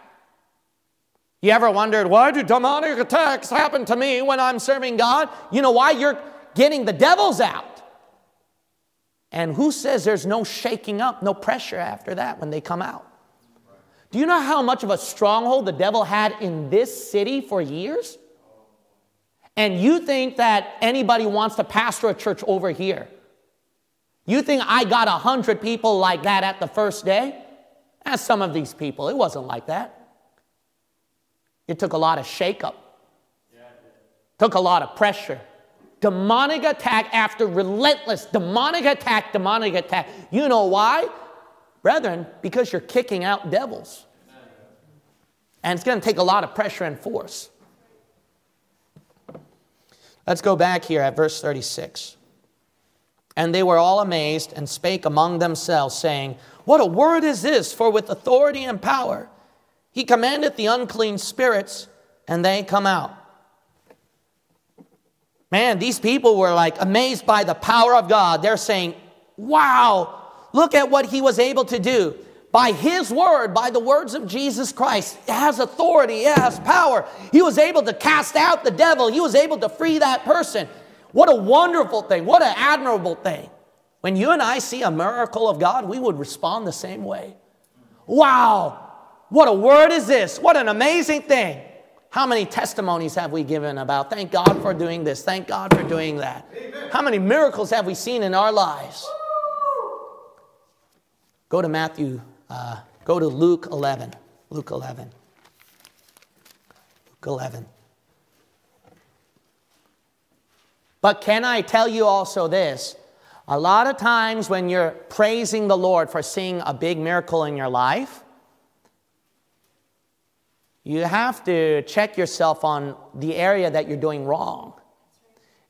You ever wondered, why do demonic attacks happen to me when I'm serving God? You know why? You're getting the devils out. And who says there's no shaking up, no pressure after that when they come out? Do you know how much of a stronghold the devil had in this city for years? And you think that anybody wants to pastor a church over here? You think I got a hundred people like that at the first day? Ask some of these people. It wasn't like that. It took a lot of shakeup, took a lot of pressure. Demonic attack after relentless demonic attack, demonic attack. You know why? Brethren, because you're kicking out devils. And it's going to take a lot of pressure and force. Let's go back here at verse 36. And they were all amazed and spake among themselves, saying, What a word is this! For with authority and power he commandeth the unclean spirits, and they come out. Man, these people were like amazed by the power of God. They're saying, Wow, look at what he was able to do. By his word, by the words of Jesus Christ, it has authority, it has power. He was able to cast out the devil, he was able to free that person. What a wonderful thing, what an admirable thing. When you and I see a miracle of God, we would respond the same way. Wow, what a word is this? What an amazing thing. How many testimonies have we given about thank God for doing this, thank God for doing that? Amen. How many miracles have we seen in our lives? Go to Matthew, uh, go to Luke 11. Luke 11. Luke 11. But can I tell you also this? A lot of times when you're praising the Lord for seeing a big miracle in your life, you have to check yourself on the area that you're doing wrong.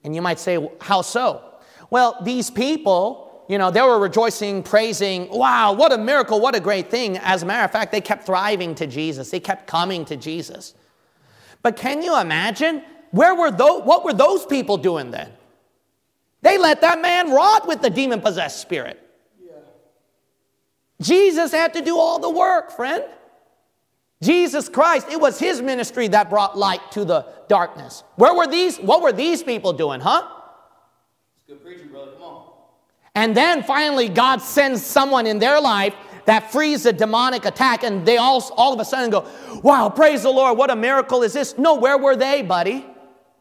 And you might say, How so? Well, these people, you know, they were rejoicing, praising, wow, what a miracle, what a great thing. As a matter of fact, they kept thriving to Jesus, they kept coming to Jesus. But can you imagine? Where were those, what were those people doing then? They let that man rot with the demon possessed spirit. Yeah. Jesus had to do all the work, friend. Jesus Christ, it was his ministry that brought light to the darkness. Where were these? What were these people doing, huh? It's good preaching, brother. Come on. And then finally, God sends someone in their life that frees a demonic attack, and they all, all of a sudden go, Wow, praise the Lord, what a miracle is this? No, where were they, buddy?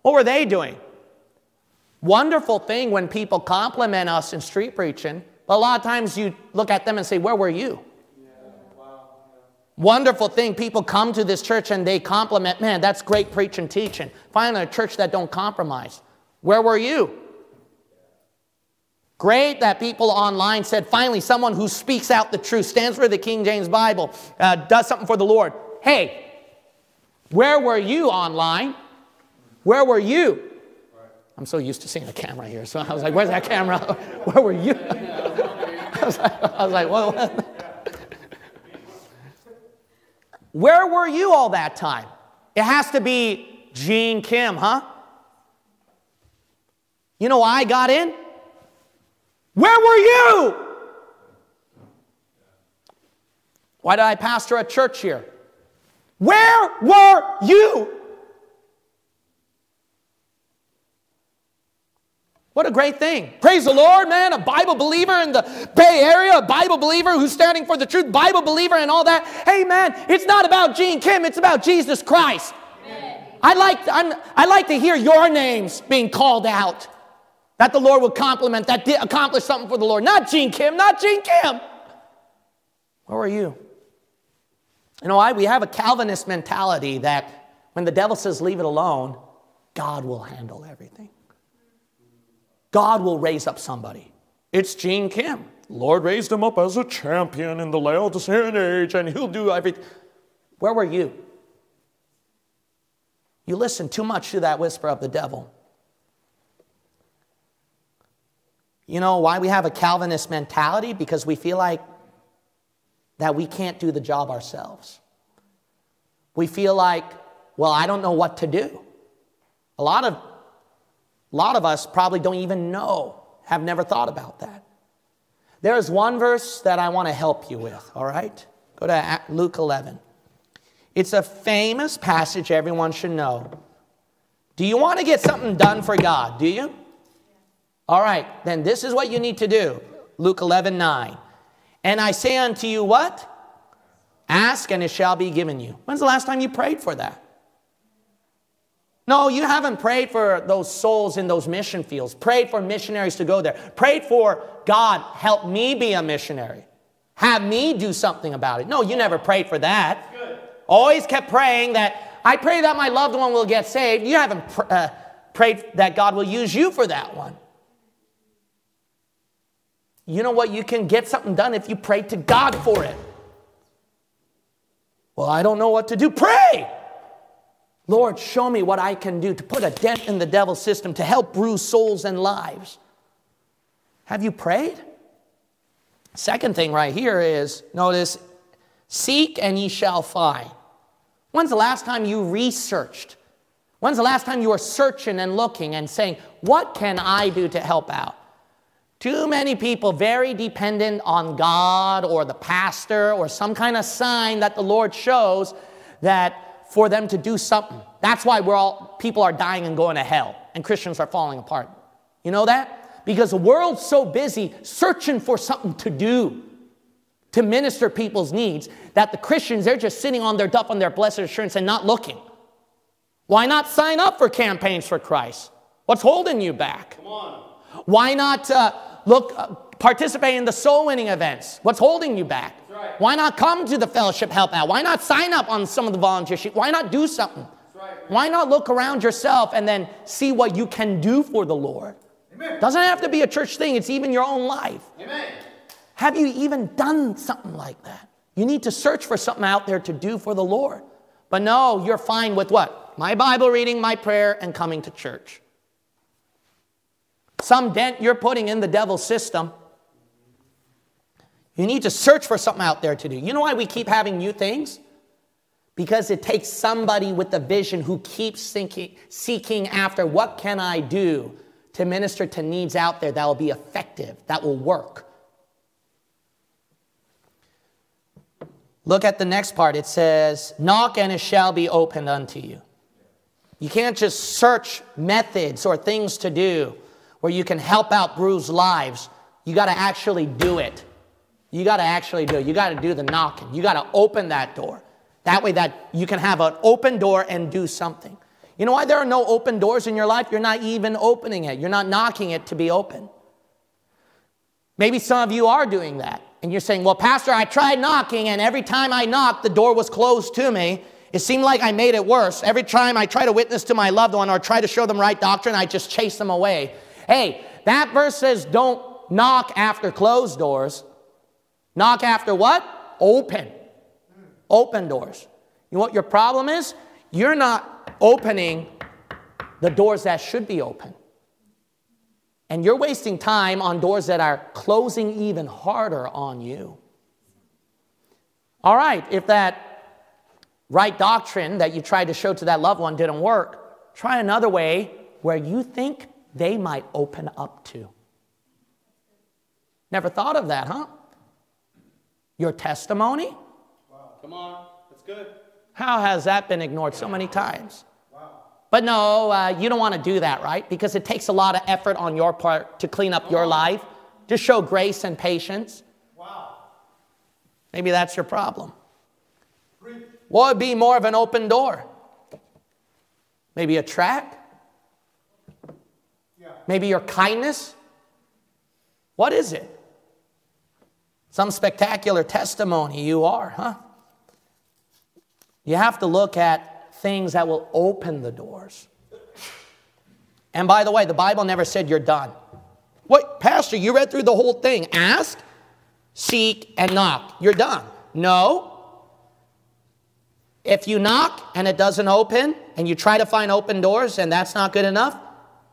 What were they doing? Wonderful thing when people compliment us in street preaching, but a lot of times you look at them and say, Where were you? Wonderful thing. People come to this church and they compliment, man, that's great preaching, and teaching. Find a church that don't compromise. Where were you? Great that people online said, finally, someone who speaks out the truth, stands for the King James Bible, uh, does something for the Lord. Hey, where were you online? Where were you? I'm so used to seeing a camera here, so I was like, where's that camera? <laughs> Where were you? <laughs> I was like, I was like well, where were you all that time? It has to be Gene Kim, huh? You know I got in? Where were you? Why did I pastor a church here? Where were you? What a great thing. Praise the Lord, man. A Bible believer in the Bay Area, a Bible believer who's standing for the truth, Bible believer and all that. Hey, man, it's not about Gene Kim, it's about Jesus Christ. I like, I'm, I like to hear your names being called out. That the Lord will compliment, that did accomplish something for the Lord. Not Gene Kim, not Gene Kim. Where are you? You know why? We have a Calvinist mentality that when the devil says leave it alone, God will handle everything. God will raise up somebody. It's Gene Kim. Lord raised him up as a champion in the Laodicean age, and he'll do everything. Where were you? You listen too much to that whisper of the devil. You know why we have a Calvinist mentality? Because we feel like that we can't do the job ourselves. We feel like, well, I don't know what to do. A lot of a lot of us probably don't even know, have never thought about that. There is one verse that I want to help you with, all right? Go to Luke 11. It's a famous passage everyone should know. Do you want to get something done for God? Do you? All right, then this is what you need to do. Luke 11, 9. And I say unto you, what? Ask and it shall be given you. When's the last time you prayed for that? No, you haven't prayed for those souls in those mission fields, prayed for missionaries to go there, prayed for God, help me be a missionary, have me do something about it. No, you never prayed for that. Always kept praying that I pray that my loved one will get saved. You haven't pr- uh, prayed that God will use you for that one. You know what? You can get something done if you pray to God for it. Well, I don't know what to do. Pray. Lord, show me what I can do to put a dent in the devil's system to help bruise souls and lives. Have you prayed? Second thing right here is notice, seek and ye shall find. When's the last time you researched? When's the last time you were searching and looking and saying, What can I do to help out? Too many people very dependent on God or the pastor or some kind of sign that the Lord shows that for them to do something. That's why we're all, people are dying and going to hell, and Christians are falling apart. You know that? Because the world's so busy searching for something to do to minister people's needs that the Christians, they're just sitting on their duff on their blessed assurance and not looking. Why not sign up for campaigns for Christ? What's holding you back? Come on. Why not uh, look, uh, participate in the soul winning events? What's holding you back? Right. Why not come to the fellowship help out? Why not sign up on some of the volunteer sheet? Why not do something? right. Why not look around yourself and then see what you can do for the Lord? Amen. Doesn't have to be a church thing, it's even your own life. Amen. Have you even done something like that? You need to search for something out there to do for the Lord. But no, you're fine with what? My Bible reading, my prayer, and coming to church. Some dent you're putting in the devil's system. You need to search for something out there to do. You know why we keep having new things? Because it takes somebody with a vision who keeps thinking, seeking after what can I do to minister to needs out there that will be effective, that will work. Look at the next part. It says, Knock and it shall be opened unto you. You can't just search methods or things to do where you can help out bruised lives. You got to actually do it. You got to actually do it. You got to do the knocking. You got to open that door. That way that you can have an open door and do something. You know why there are no open doors in your life? You're not even opening it. You're not knocking it to be open. Maybe some of you are doing that. And you're saying, well, Pastor, I tried knocking, and every time I knocked, the door was closed to me. It seemed like I made it worse. Every time I try to witness to my loved one or try to show them right doctrine, I just chase them away. Hey, that verse says don't knock after closed doors. Knock after what? Open. Open doors. You know what your problem is? You're not opening the doors that should be open. And you're wasting time on doors that are closing even harder on you. All right, if that right doctrine that you tried to show to that loved one didn't work, try another way where you think they might open up to. Never thought of that, huh? Your testimony? Wow. Come on. That's good. How has that been ignored so many times? But no, uh, you don't want to do that, right? Because it takes a lot of effort on your part to clean up your life, to show grace and patience. Wow. Maybe that's your problem. What would be more of an open door? Maybe a track? Yeah. Maybe your kindness? What is it? Some spectacular testimony you are, huh? You have to look at things that will open the doors. And by the way, the Bible never said you're done. What, Pastor, you read through the whole thing. Ask, seek, and knock. You're done. No. If you knock and it doesn't open, and you try to find open doors and that's not good enough,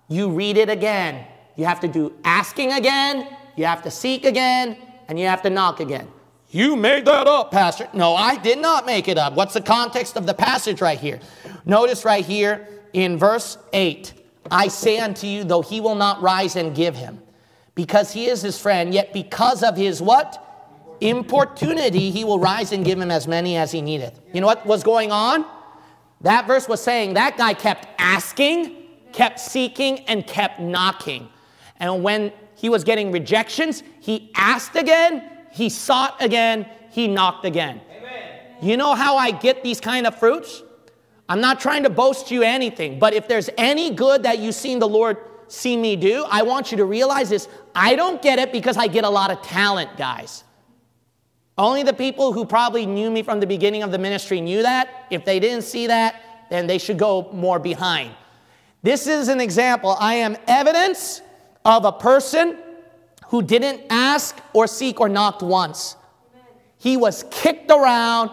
you read it again. You have to do asking again, you have to seek again, and you have to knock again. You made that up, Pastor. No, I did not make it up. What's the context of the passage right here? Notice right here in verse 8 I say unto you, though he will not rise and give him, because he is his friend, yet because of his what? Importunity, he will rise and give him as many as he needeth. You know what was going on? That verse was saying that guy kept asking, kept seeking, and kept knocking. And when he was getting rejections, he asked again, he sought again, he knocked again. You know how I get these kind of fruits? I'm not trying to boast you anything, but if there's any good that you've seen the Lord see me do, I want you to realize this. I don't get it because I get a lot of talent, guys. Only the people who probably knew me from the beginning of the ministry knew that. If they didn't see that, then they should go more behind. This is an example. I am evidence of a person who didn't ask or seek or knocked once. He was kicked around.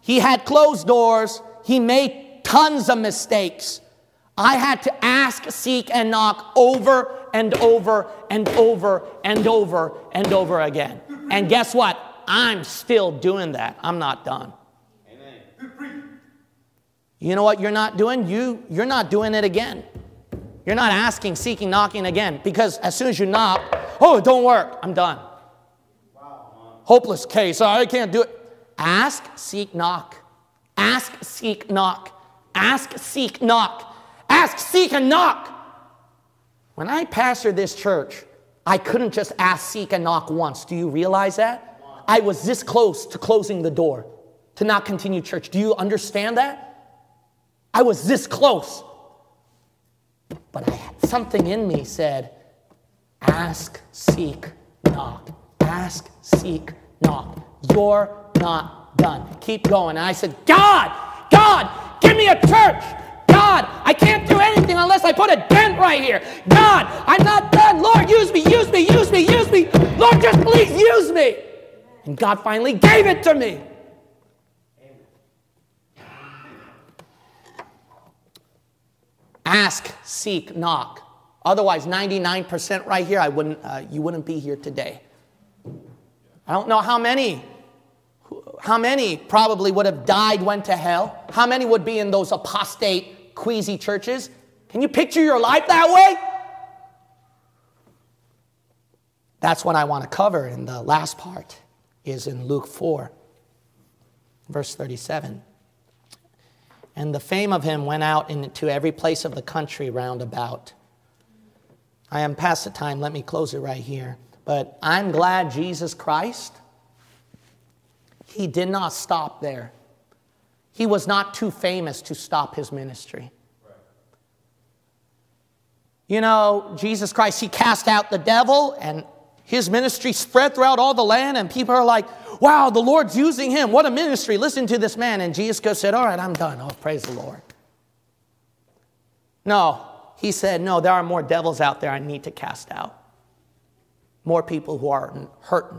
He had closed doors. He made tons of mistakes. I had to ask, seek, and knock over and over and over and over and over again. And guess what? I'm still doing that. I'm not done. You know what you're not doing? You, you're not doing it again. You're not asking, seeking, knocking again. Because as soon as you knock, oh, it don't work. I'm done. Wow. Hopeless case. I can't do it. Ask, seek, knock. Ask, seek, knock. Ask, seek, knock. Ask, seek, and knock. When I pastored this church, I couldn't just ask, seek, and knock once. Do you realize that? I was this close to closing the door to not continue church. Do you understand that? I was this close. But I something in me said, ask, seek, knock. Ask, seek, knock. You're not done. Keep going. And I said, God, God, give me a church. God, I can't do anything unless I put a dent right here. God, I'm not done. Lord, use me, use me, use me, use me. Lord, just please use me. And God finally gave it to me. Ask, seek, knock. Otherwise, 99% right here, I wouldn't, uh, you wouldn't be here today. I don't know how many, how many probably would have died, went to hell. How many would be in those apostate, queasy churches? Can you picture your life that way? That's what I want to cover in the last part is in Luke 4, verse 37. And the fame of him went out into every place of the country round about. I am past the time, let me close it right here. But I'm glad Jesus Christ, he did not stop there. He was not too famous to stop his ministry. You know, Jesus Christ, he cast out the devil and his ministry spread throughout all the land, and people are like, wow, the Lord's using him. What a ministry. Listen to this man. And Jesus goes, said, all right, I'm done. Oh, praise the Lord. No, he said, no, there are more devils out there I need to cast out. more people who are hurting.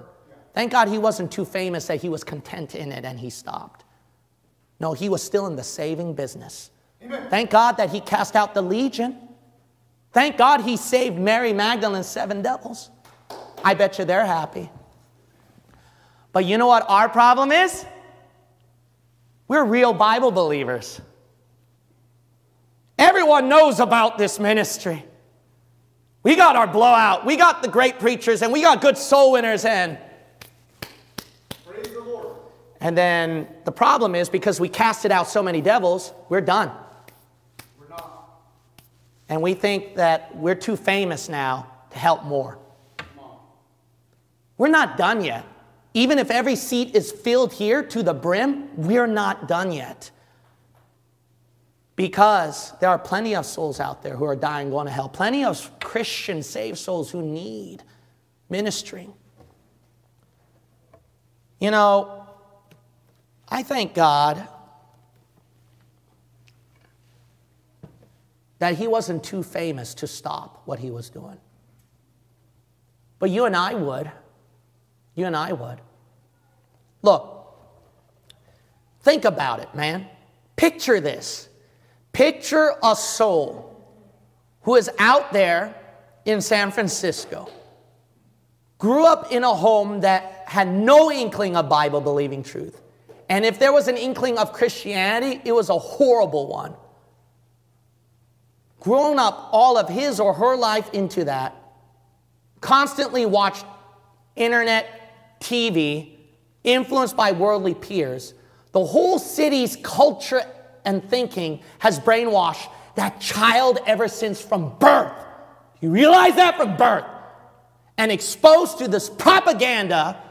Thank God he wasn't too famous that he was content in it and he stopped. No, he was still in the saving business. Amen. Thank God that he cast out the legion. Thank God he saved Mary Magdalene seven devils. I bet you they're happy. But you know what our problem is? We're real Bible believers. Everyone knows about this ministry. We got our blowout. We got the great preachers and we got good soul winners and Praise the Lord. and then the problem is because we casted out so many devils, we're done. We're not. And we think that we're too famous now to help more. We're not done yet. Even if every seat is filled here to the brim, we're not done yet. Because there are plenty of souls out there who are dying, going to hell. Plenty of Christian saved souls who need ministering. You know, I thank God that he wasn't too famous to stop what he was doing. But you and I would. You and I would. Look, think about it, man. Picture this. Picture a soul who is out there in San Francisco, grew up in a home that had no inkling of Bible believing truth. And if there was an inkling of Christianity, it was a horrible one. Grown up all of his or her life into that, constantly watched internet, TV, influenced by worldly peers. The whole city's culture and thinking has brainwashed that child ever since from birth. You realize that from birth? And exposed to this propaganda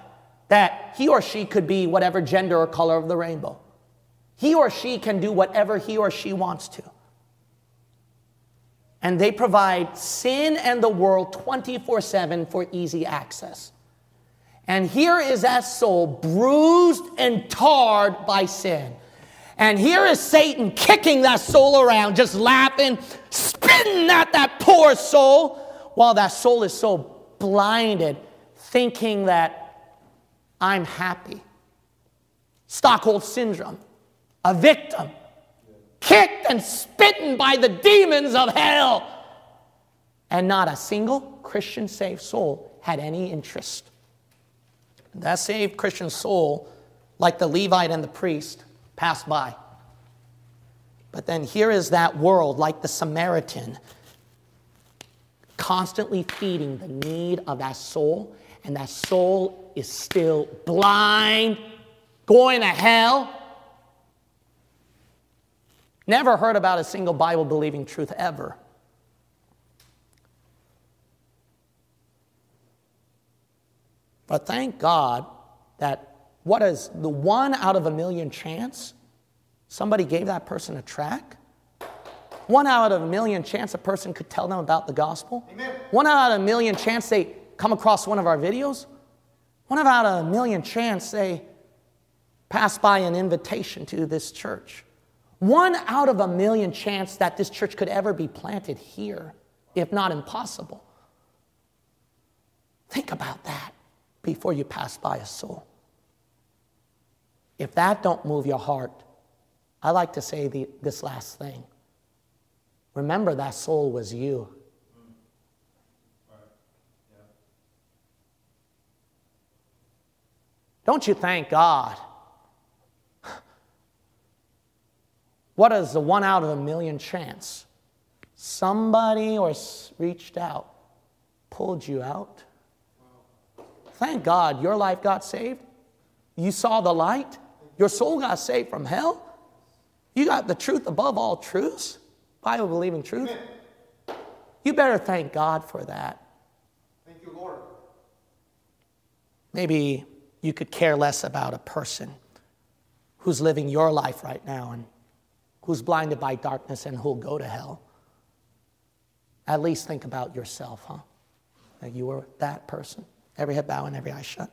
that he or she could be whatever gender or color of the rainbow. He or she can do whatever he or she wants to. And they provide sin and the world 24 7 for easy access. And here is that soul bruised and tarred by sin. And here is Satan kicking that soul around, just laughing, spitting at that poor soul, while that soul is so blinded, thinking that I'm happy. Stockholm syndrome, a victim, kicked and spitten by the demons of hell. And not a single Christian saved soul had any interest. That saved Christian soul, like the Levite and the priest, passed by. But then here is that world, like the Samaritan, constantly feeding the need of that soul, and that soul is still blind, going to hell. Never heard about a single Bible believing truth ever. But thank God that what is the one out of a million chance somebody gave that person a track? One out of a million chance a person could tell them about the gospel? Amen. One out of a million chance they come across one of our videos? One out of a million chance they pass by an invitation to this church? One out of a million chance that this church could ever be planted here, if not impossible. Think about that before you pass by a soul. If that don't move your heart, I like to say the, this last thing. Remember that soul was you. Don't you thank God? <laughs> What is the one out of a million chance? Somebody or reached out, pulled you out. Thank God your life got saved. You saw the light. Your soul got saved from hell. You got the truth above all truths, Bible believing truth. You better thank God for that. Thank you, Lord. Maybe you could care less about a person who's living your life right now and who's blinded by darkness and who'll go to hell. At least think about yourself, huh? That you were that person. Every head bow and every eye shut.